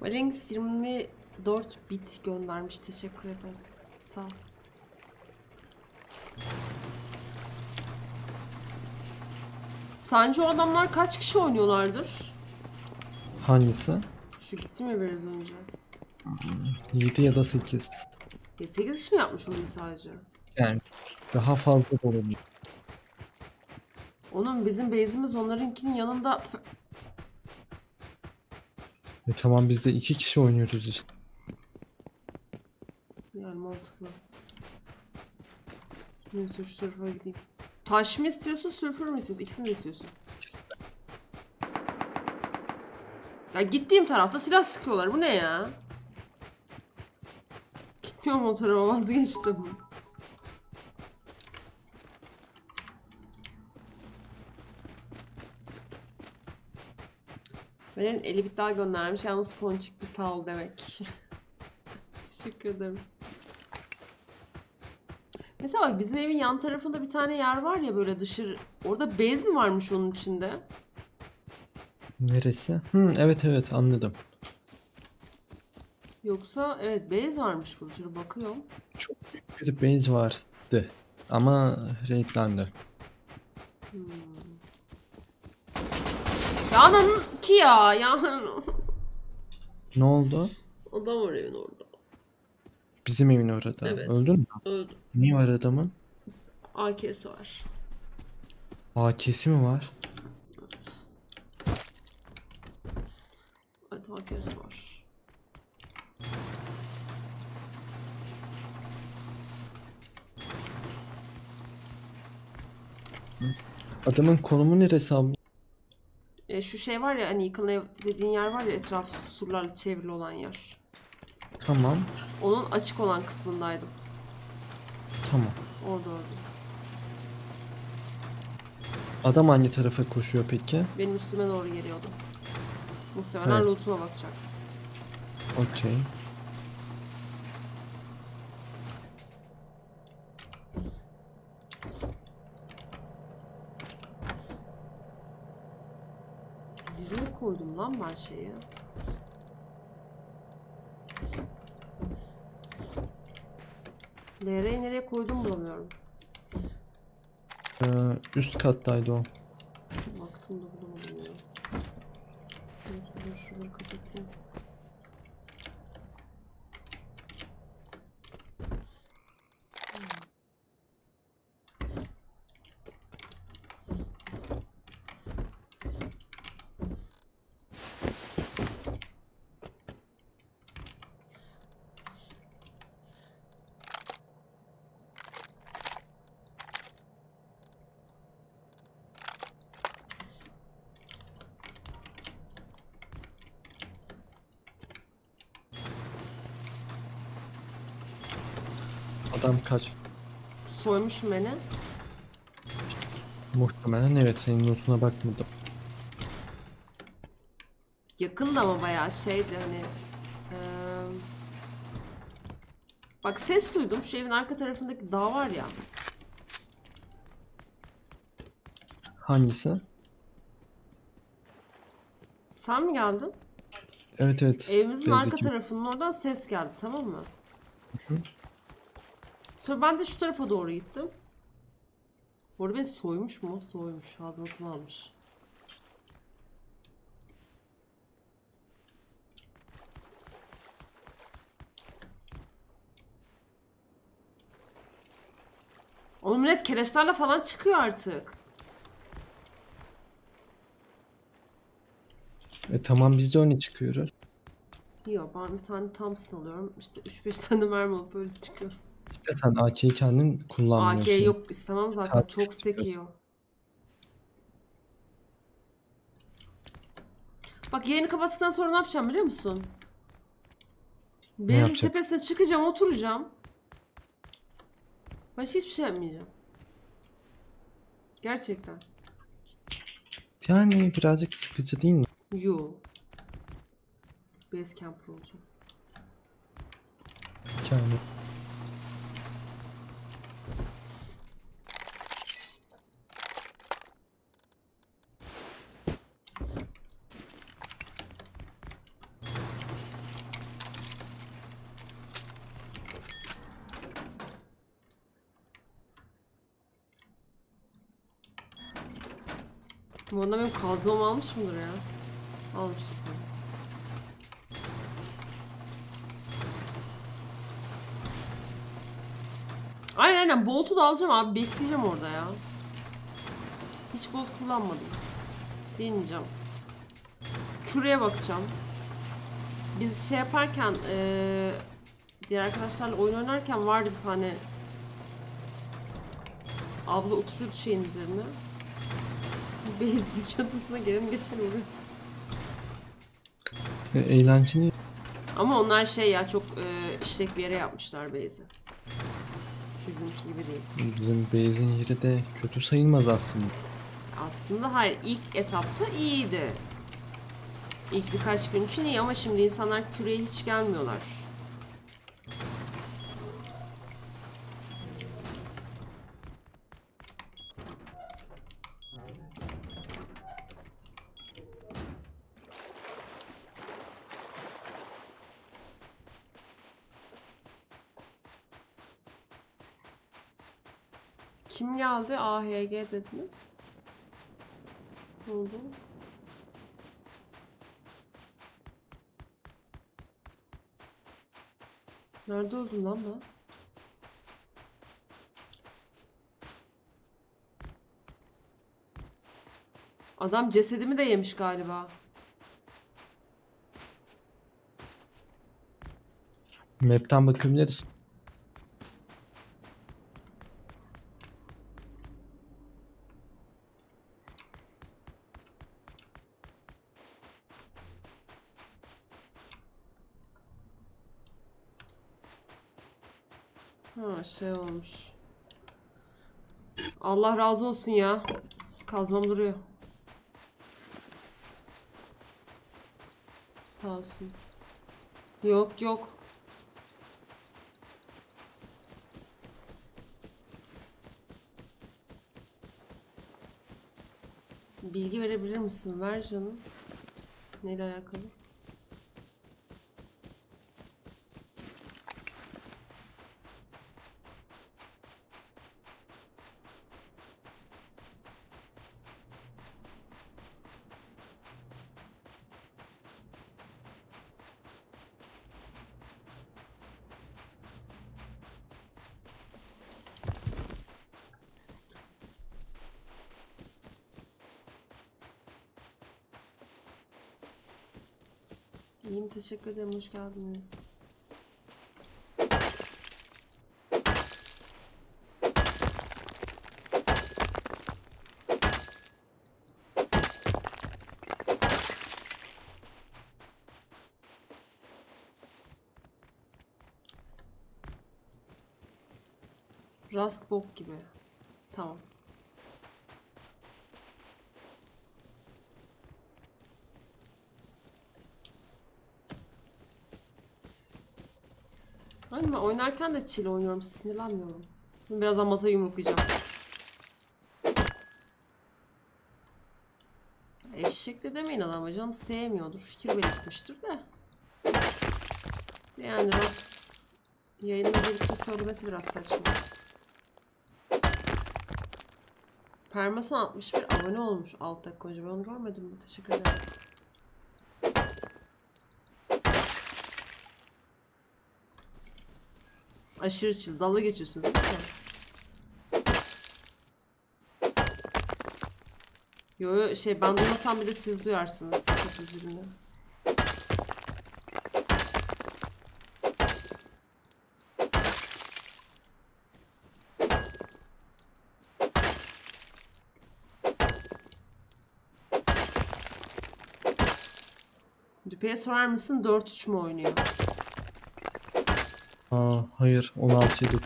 Valens 24 bit göndermiş. Teşekkür ederim. Sağ ol. Sence o adamlar kaç kişi oynuyorlardır? Hangisi? Şu gitti mi biraz önce? 7 ya da 8. 8 kişi mi yapmış onu sadece? Yani daha fazla da olabilir. Onun bizim base'imiz onlarınkinin yanında E tamam biz de 2 kişi oynuyoruz işte. yani mantıklı. Neyse şu tarafa gideyim. Taş mı istiyorsun, sülfür mü istiyorsun? İkisini de istiyorsun. Ya gittiğim tarafta silah sıkıyorlar. Bu ne ya? Gitmiyorum o tarafa vazgeçtim. Benim eli bir daha göndermiş. Yalnız ponçik bir sağ ol demek. Teşekkür ederim. Mesela bak bizim evin yan tarafında bir tane yer var ya böyle dışarı. Orada bez mi varmış onun içinde? Neresi? Hı, evet evet anladım. Yoksa evet bez varmış burada. Bakıyorum. Bir base vardı. Ama raidlendi. Ya ananın ki ya. Ya. Ne oldu? Adam var evin orada. Bizim evin orada. Evet. Öldün mü? Öldü. Niye var adamın? AK'si var. AK'si mi var? Evet. Evet AK'si var. Adamın konumu neresi abla? E, şu şey var ya hani yıkılan ev dediğin yer var ya etraf surlarla çevrili olan yer. Tamam. Onun açık olan kısmındaydım. Tamam. Orada orada. Adam hangi tarafa koşuyor peki? Benim üstüme doğru geliyordu. Muhtemelen Evet. loot'uma bakacak. Okey. lan ben şeyi. Leğreyi nereye koydum bulamıyorum. Ee, üst kattaydı o. Baktım da bulamadım ya. Neyse dur şuraları kapatayım. Kaç. Soymuşum beni. Muhtemelen evet senin notuna bakmadım. Yakındı ama bayağı şeydi hani. eee, Bak ses duydum. Şu evin arka tarafındaki dağ var ya. Hangisi? Sen mi geldin? Evet evet. Evimizin arka Teyzeciğim. tarafının oradan ses geldi tamam mı? Sonra ben de şu tarafa doğru gittim. Orada beni soymuş mu? Soymuş. Hazmatımı almış. Oğlum millet keleşlerle falan çıkıyor artık. E tamam biz de öne çıkıyoruz. Yok ben bir tane Thompson alıyorum. İşte 3-5 tane mermi alıp öyle çıkıyor. Sen AK'yi kendin kullanmıyorsun. AK yok istemem zaten Tartış- çok sekiyor. Bak yayını kapattıktan sonra ne yapacağım biliyor musun? Benim yapacaksın? tepesine çıkacağım oturacağım. Başka hiçbir şey yapmayacağım. Gerçekten. Yani birazcık sıkıcı değil mi? Yo. Base camper olacağım. Yani. Bu kazmamı almış mıdır ya? Almıştır. Aynen aynen boltu da alacağım abi bekleyeceğim orada ya. Hiç bolt kullanmadım. Deneyeceğim. Küreye bakacağım. Biz şey yaparken eee diğer arkadaşlarla oyun oynarken vardı bir tane abla oturuyordu şeyin üzerine. Beyzin çatısına gelin geçen oluyordu. E, eğlenceli. Ama onlar şey ya çok e, işlek bir yere yapmışlar Beyzi. Bizimki gibi değil. Bizim base'in yeri de kötü sayılmaz aslında. Aslında hayır ilk etapta iyiydi. İlk birkaç gün için iyi ama şimdi insanlar küreye hiç gelmiyorlar. Geldi? AHG dediniz. Ne? Nerede öldüm lan ben? Adam cesedimi de yemiş galiba. Map'ten bakabiliriz. Ha şey olmuş. Allah razı olsun ya. Kazmam duruyor. Sağ olsun. Yok yok. Bilgi verebilir misin? Ver canım. Neyle alakalı? İyiyim teşekkür ederim hoş geldiniz. Rust bok gibi. Tamam. Hani ben oynarken de chill oynuyorum, sinirlenmiyorum. Şimdi birazdan masayı yumruklayacağım. Eşek de demeyin adama canım sevmiyordur. Fikir belirtmiştir de. Yani biraz yayında birlikte söylemesi biraz saçma. Permasan 61 abone olmuş 6 dakika önce. Ben onu görmedim mi? Teşekkür ederim. Aşırı chill. Dalga geçiyorsunuz değil mi? Yo yo şey ben duymasam bile siz duyarsınız. Üzülünü. Düpe'ye sorar mısın 4-3 mü oynuyor? Aa, hayır 16'ya 9.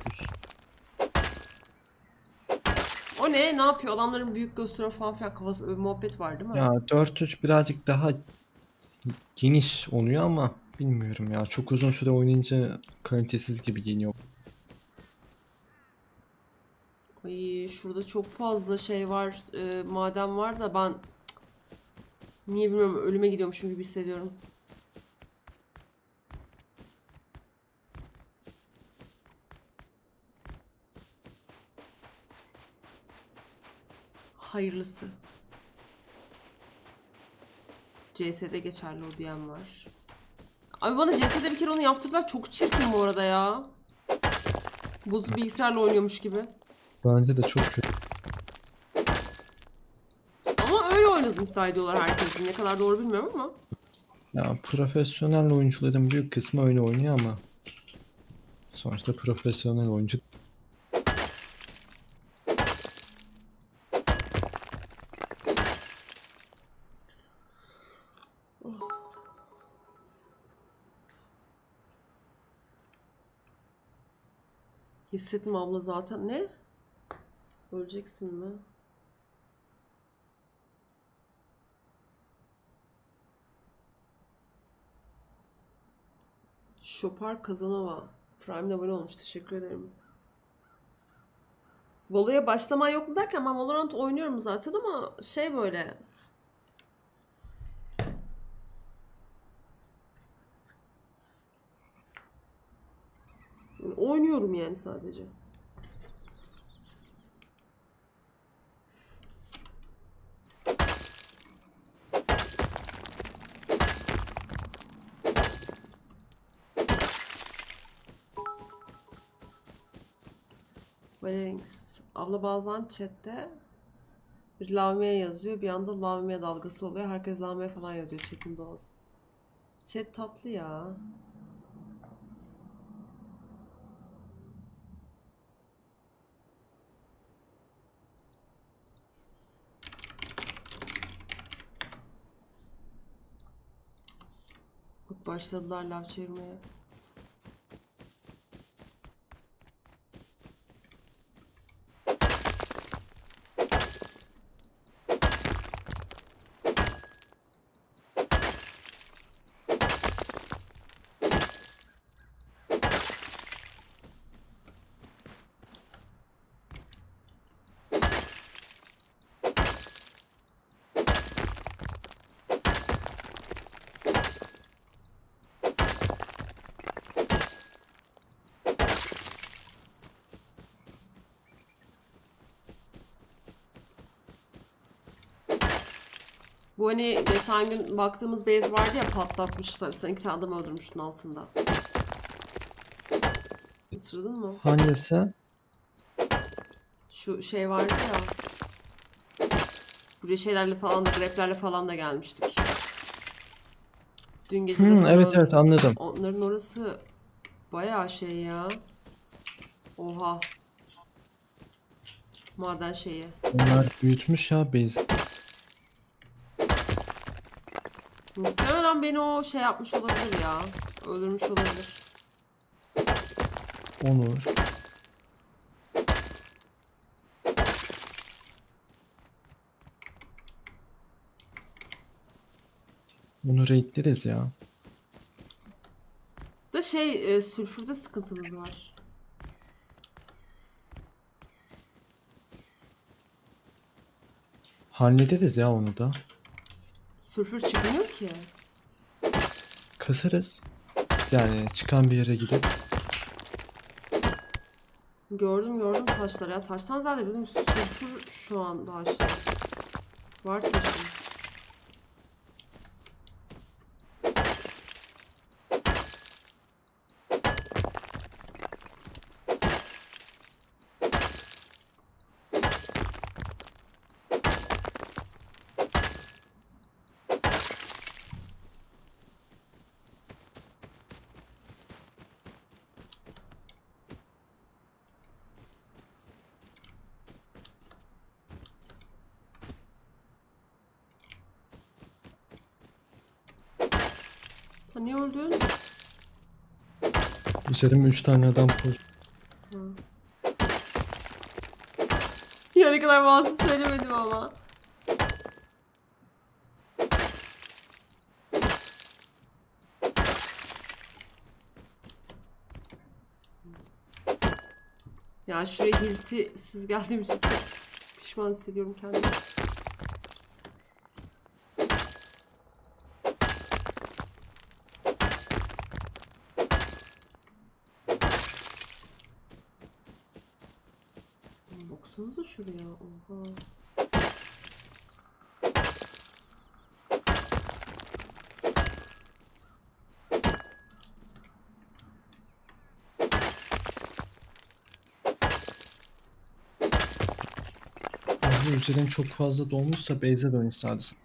O ne? Ne yapıyor? Adamların büyük gösteri falan filan kafası öyle bir muhabbet var değil mi? Ya 4-3 birazcık daha geniş oluyor ama bilmiyorum ya. Çok uzun süre oynayınca kalitesiz gibi geliyor. Ay şurada çok fazla şey var. e, maden var da ben niye bilmiyorum ölüme gidiyormuşum gibi hissediyorum. Hayırlısı. CS'de geçerli o diyen var. Abi bana CS'de bir kere onu yaptırdılar. Çok çirkin bu arada ya. Bozuk bilgisayarla oynuyormuş gibi. Bence de çok kötü. Ama öyle oynadım iddia ediyorlar herkesin. Ne kadar doğru bilmiyorum ama. Ya profesyonel oyuncuların büyük kısmı öyle oynuyor ama sonuçta profesyonel oyuncu Hissetme abla zaten. Ne? Öleceksin mi? Şopar Kazanova. Prime'de abone olmuş. Teşekkür ederim. Valo'ya başlama yok mu derken ben Valorant oynuyorum zaten ama şey böyle Yani oynuyorum yani sadece. Valorings. Abla bazen chatte bir lavmeye yazıyor. Bir anda lavmeye dalgası oluyor. Herkes lavmeye falan yazıyor chat'in doğası. Chat tatlı ya. Başladılar lav çevirmeye. Bu hani geçen gün baktığımız base vardı ya patlatmışlar. Sen iki tane adam öldürmüştün altında. Hatırladın mı? Hangisi? Şu şey vardı ya. Buraya şeylerle falan da greplerle falan da gelmiştik. Dün gece de Hmm, sana- evet evet anladım. Onların orası bayağı şey ya. Oha. Maden şeyi. Onlar büyütmüş ya base. Muhtemelen beni o şey yapmış olabilir ya. Öldürmüş olabilir. Onur. Bunu raidleriz ya. Da şey e, sülfürde sıkıntımız var. Hallederiz ya onu da. Sülfür çıkmıyor ki. Kasarız. Yani çıkan bir yere gidip Gördüm gördüm taşları ya. Taştan zaten bizim sülfür şu an daha şey. Var taşın. Sen niye öldün? üzerime 3 tane adam koş. Ya ne kadar masum söylemedim ama. Ya şuraya hilti siz geldiğim için pişman hissediyorum kendimi. Baksanıza şuraya. Oha. Abi çok fazla dolmuşsa base'e dön sadece.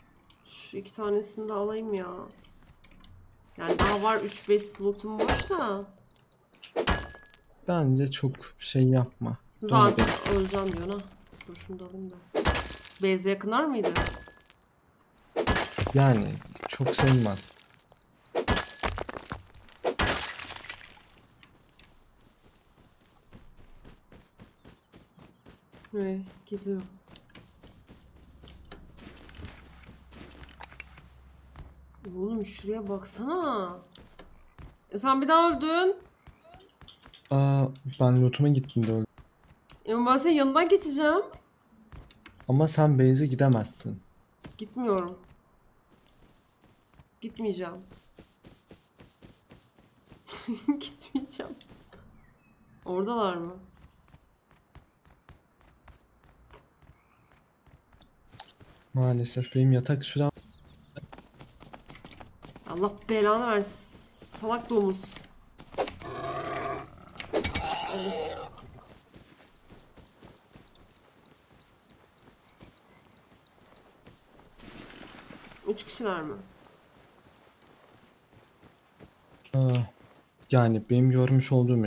Şu iki tanesini de alayım ya. Yani daha var 3-5 slotum boş da. Bence çok şey yapma. Zaten öleceğim diyor ha. Dur şunu da alayım da. Beyze yakınar mıydı? Yani çok sayılmaz. Ne? Gidiyor. Oğlum şuraya baksana. E sen bir daha öldün. Aa ben lootuma gittim de öyle. E ben senin yanından geçeceğim. Ama sen base'e gidemezsin. Gitmiyorum. Gitmeyeceğim. Gitmeyeceğim. Oradalar mı? Maalesef benim yatak şuram Allah belanı versin. Salak domuz. Of. Üç kişiler mi? Aa, yani benim görmüş olduğum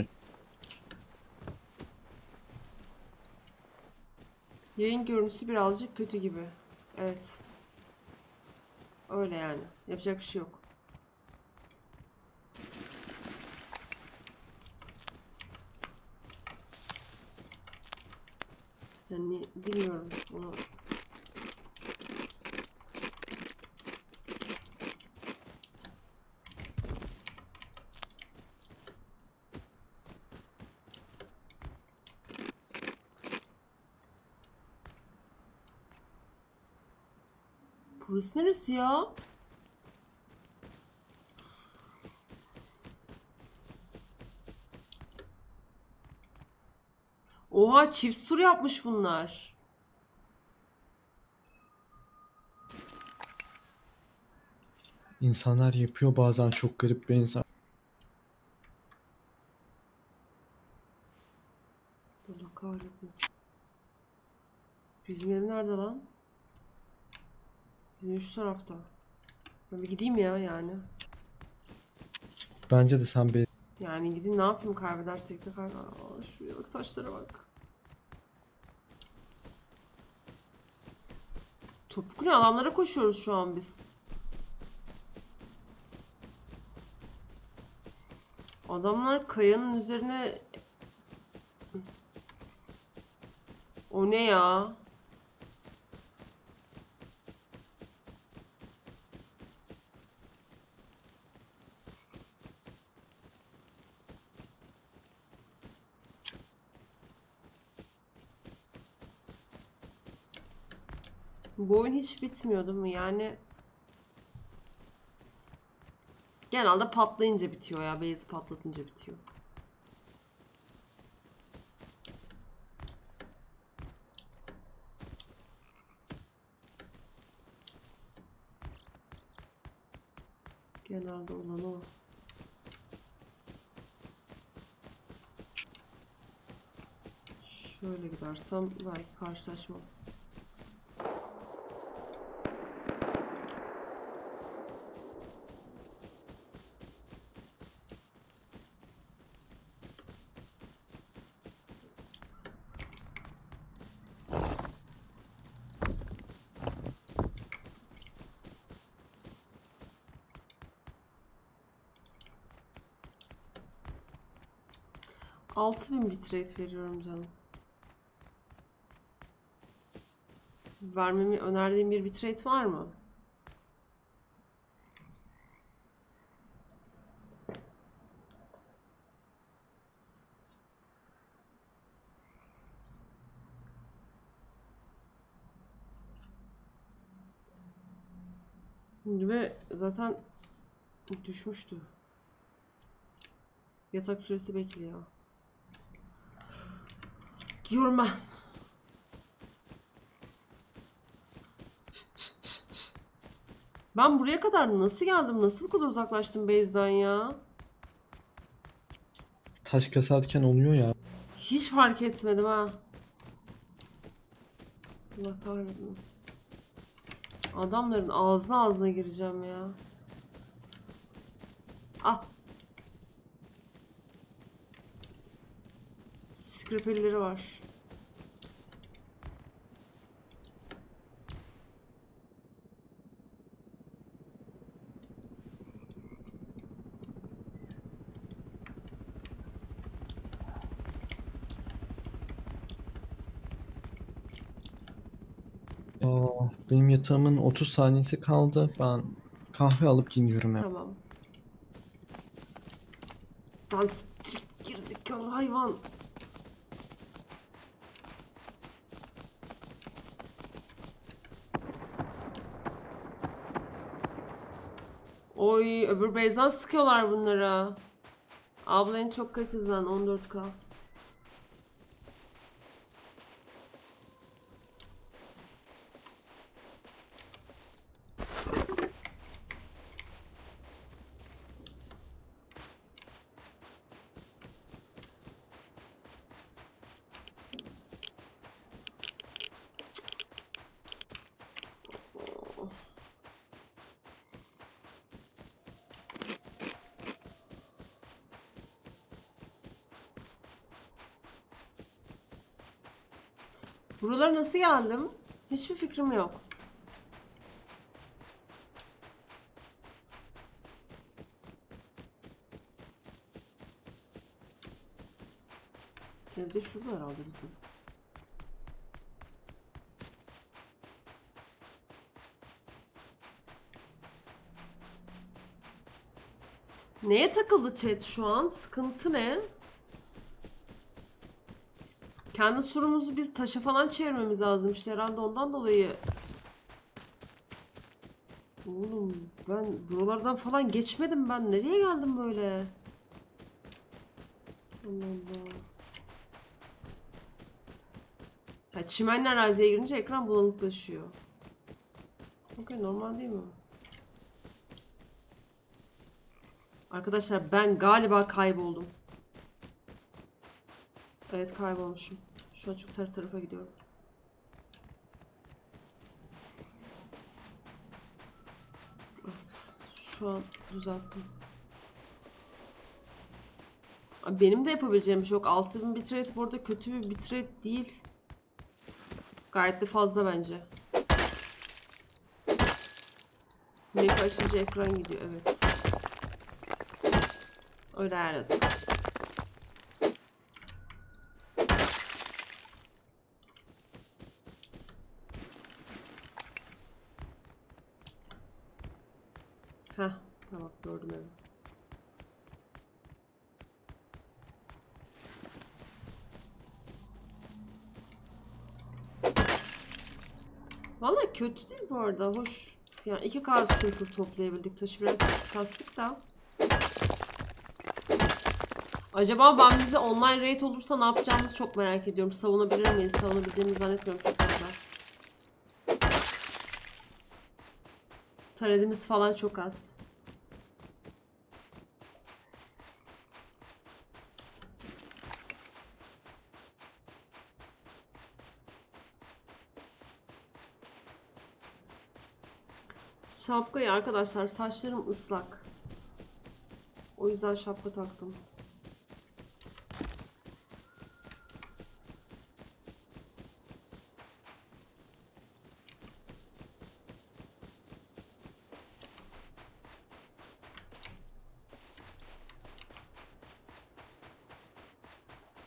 Yayın görüntüsü birazcık kötü gibi. Evet. Öyle yani. Yapacak bir şey yok. Yani bilmiyorum. Onu... Burası neresi ya? Oha çift sur yapmış bunlar. insanlar yapıyor bazen çok garip bir insan. Allah kahretmesin. Bizim ev nerede lan? Bizim ev şu tarafta. Ben bir gideyim ya yani. Bence de sen bir Yani gideyim ne yapayım kaybedersek de kaybeder. Aa, şu yalık taşlara bak. Topuklu adamlara koşuyoruz şu an biz. Adamlar kayanın üzerine... O ne ya? Bu oyun hiç bitmiyor değil mi? Yani genelde patlayınca bitiyor ya. Base patlatınca bitiyor. Genelde olan o. Şöyle gidersem belki karşılaşmam. Altı bin bitrate veriyorum canım. Vermemi önerdiğin bir bitrate var mı? Ve zaten düşmüştü. Yatak süresi bekliyor. Gidiyorum ben. Ben buraya kadar nasıl geldim? Nasıl bu kadar uzaklaştım base'den ya? taş kasarken oluyor ya. Hiç fark etmedim ha. Allah kahretmesin. Adamların ağzına ağzına gireceğim ya. Ah. Scrapelleri var. Aa, benim yatağımın 30 saniyesi kaldı. Ben kahve alıp geliyorum ya. Tamam. Lan siktir gerizekalı hayvan. Oy öbür base'den sıkıyorlar bunlara. Abla çok kaç izlen? 14k. Buralara nasıl geldim? Hiçbir fikrim yok. Evde şurada herhalde bizim. Neye takıldı chat şu an? Sıkıntı ne? Kendi surumuzu biz taşa falan çevirmemiz lazım işte herhalde ondan dolayı. Oğlum ben buralardan falan geçmedim ben. Nereye geldim böyle? Allah Allah. Ha, çimenli araziye girince ekran bulanıklaşıyor. Okey normal değil mi? Arkadaşlar ben galiba kayboldum. Evet kaybolmuşum. Şu çok ters tarafa gidiyorum. Evet. Şu an düzelttim. Benim de yapabileceğim bir şey yok. 6000 bitrate bu arada kötü bir bitrate değil. Gayet de fazla bence. Map açınca ekran gidiyor evet. Öyle ayarladım. Heh, tamam gördüm evi. Vallahi kötü değil bu arada. Hoş. Yani iki kar sülfür toplayabildik. Taşı biraz kastık da. Acaba ben bize online raid olursa ne yapacağımızı çok merak ediyorum. Savunabilir miyiz? Savunabileceğimizi zannetmiyorum çok fazla. Taredimiz falan çok az. Arkadaşlar saçlarım ıslak. O yüzden şapka taktım.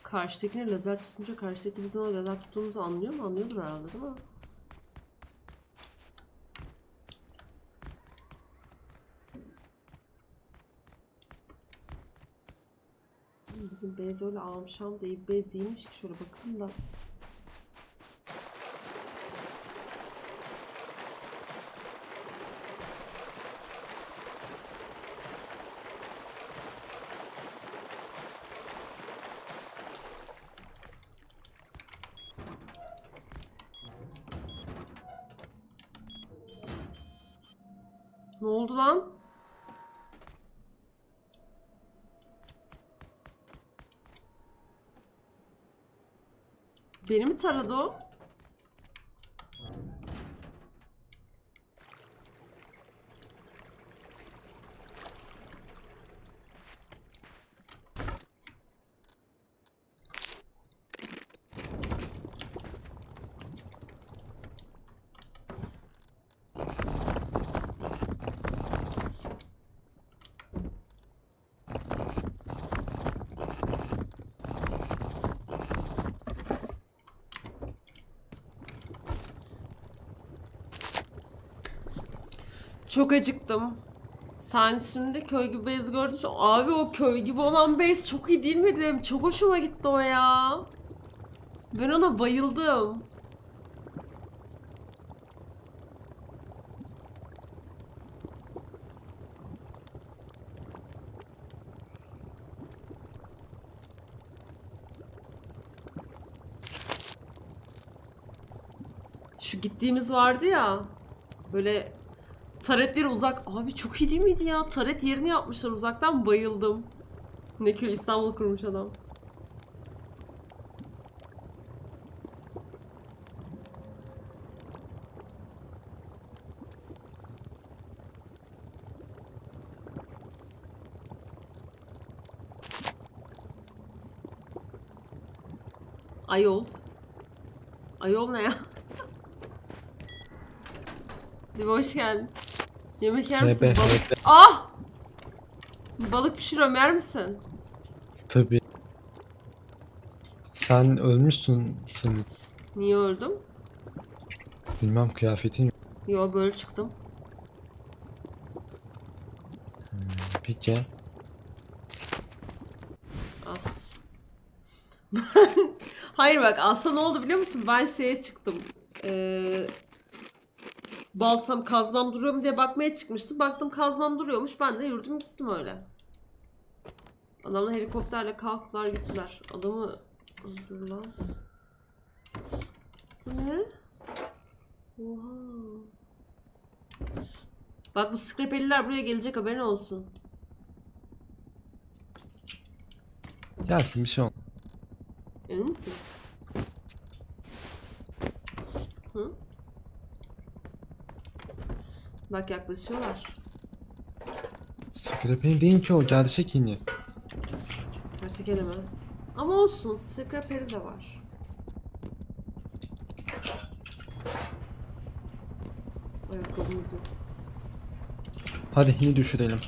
Karşıdakine lazer tutunca karşıdaki bizim o lazer tuttuğumuzu anlıyor mu? Anlıyordur herhalde değil mi? Bizim bez öyle almışam bir bez değilmiş ki şöyle baktım da. Ne oldu lan? Beni mi Çok acıktım. Sen şimdi köy gibi base gördün. Abi o köy gibi olan base çok iyi değil miydi benim? Çok hoşuma gitti o ya. Ben ona bayıldım. Şu gittiğimiz vardı ya. Böyle taretleri uzak. Abi çok iyi değil miydi ya? Taret yerini yapmışlar uzaktan bayıldım. Ne köy İstanbul kurmuş adam. Ayol. Ayol ne ya? Dibi hoş geldin. Yemek yer misin? Balık. Ah! Balık pişiriyorum yer misin? Tabii. Sen ölmüşsün senin. Niye öldüm? Bilmem kıyafetin yok. Yo böyle çıktım. Peki. Hayır bak aslında ne oldu biliyor musun? Ben şeye çıktım. Ee, balsam kazmam duruyor mu diye bakmaya çıkmıştım. Baktım kazmam duruyormuş. Ben de yürüdüm gittim öyle. Adamlar helikopterle kalktılar gittiler. Adamı lan. Bu ne? Oha. Bak bu skrapeliler buraya gelecek haberin olsun. Gelsin bir şey olmaz. Emin misin? Hı? Bak yaklaşıyorlar. Scrapping değil ki o gerçek ini. Gerçek eleme. Ama olsun. Scrap eli de var. Ayakkabımız yok. Hadi yine düşürelim.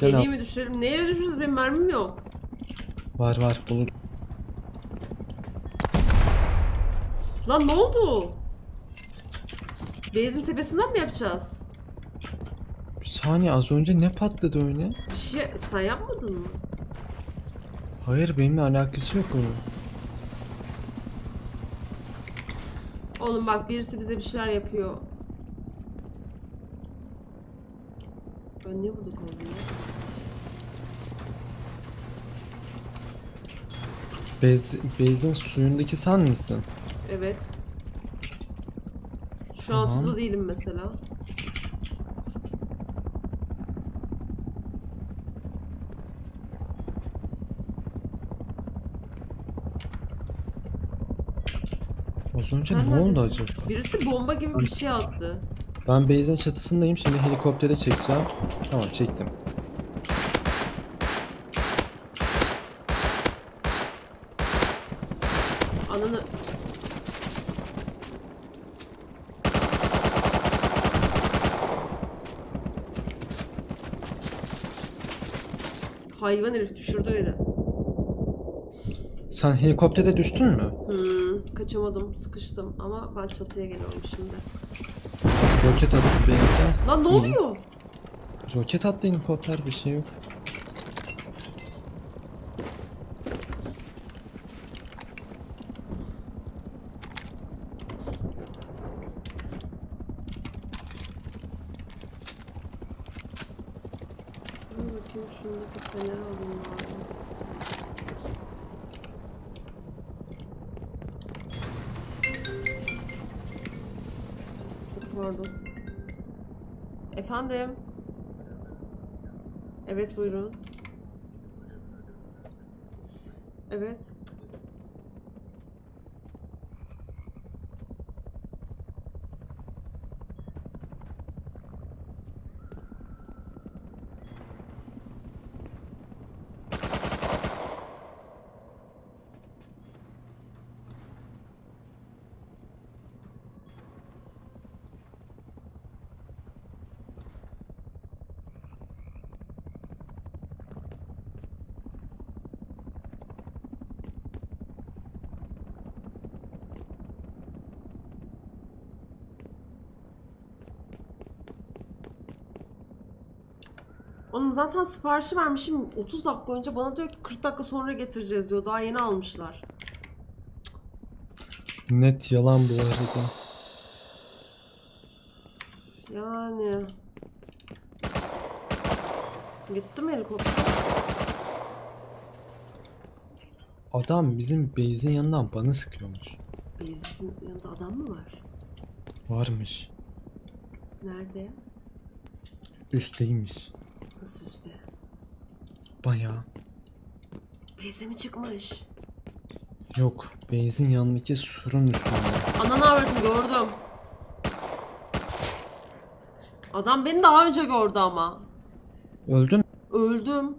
Gel Hediye mi düşürelim? Neyle düşürürüz? Benim mermim yok. Var var bulur. Lan ne oldu? Beyzin tepesinden mi yapacağız? Saniye az önce ne patladı öyle? Bir şey sen yapmadın mı? Hayır benimle alakası yok onun. Oğlum bak birisi bize bir şeyler yapıyor. Ben niye burada kaldım ya? Bez, bezin suyundaki sen misin? Evet. Şu an Tamam. suda değilim mesela. Az önce Sen ne oldu neredesin? acaba? Birisi bomba gibi bir şey attı. Ben base'in çatısındayım. Şimdi helikoptere çekeceğim. Tamam çektim. Ananı... Hayvan herif düşürdü beni. Sen helikoptere düştün mü? Hmm, kaçamadım, sıkıştım ama ben çatıya geliyorum şimdi. Roket atıp base'e. Lan ne oluyor? Roket attı helikopter bir şey yok. Evet buyurun. Evet. Oğlum zaten siparişi vermişim 30 dakika önce bana diyor ki 40 dakika sonra getireceğiz diyor. Daha yeni almışlar. Net yalan bu arada. Yani. Gitti mi helikopter? Adam bizim base'in yanından bana sıkıyormuş. Beyzis'in yanında adam mı var? Varmış. Nerede? Üstteymiş. Nasıl üstte? Bayağı. Beyze mi çıkmış? Yok. Base'in yanındaki surun üstünde. Ananı avradım gördüm. Adam beni daha önce gördü ama. Öldün. Öldüm.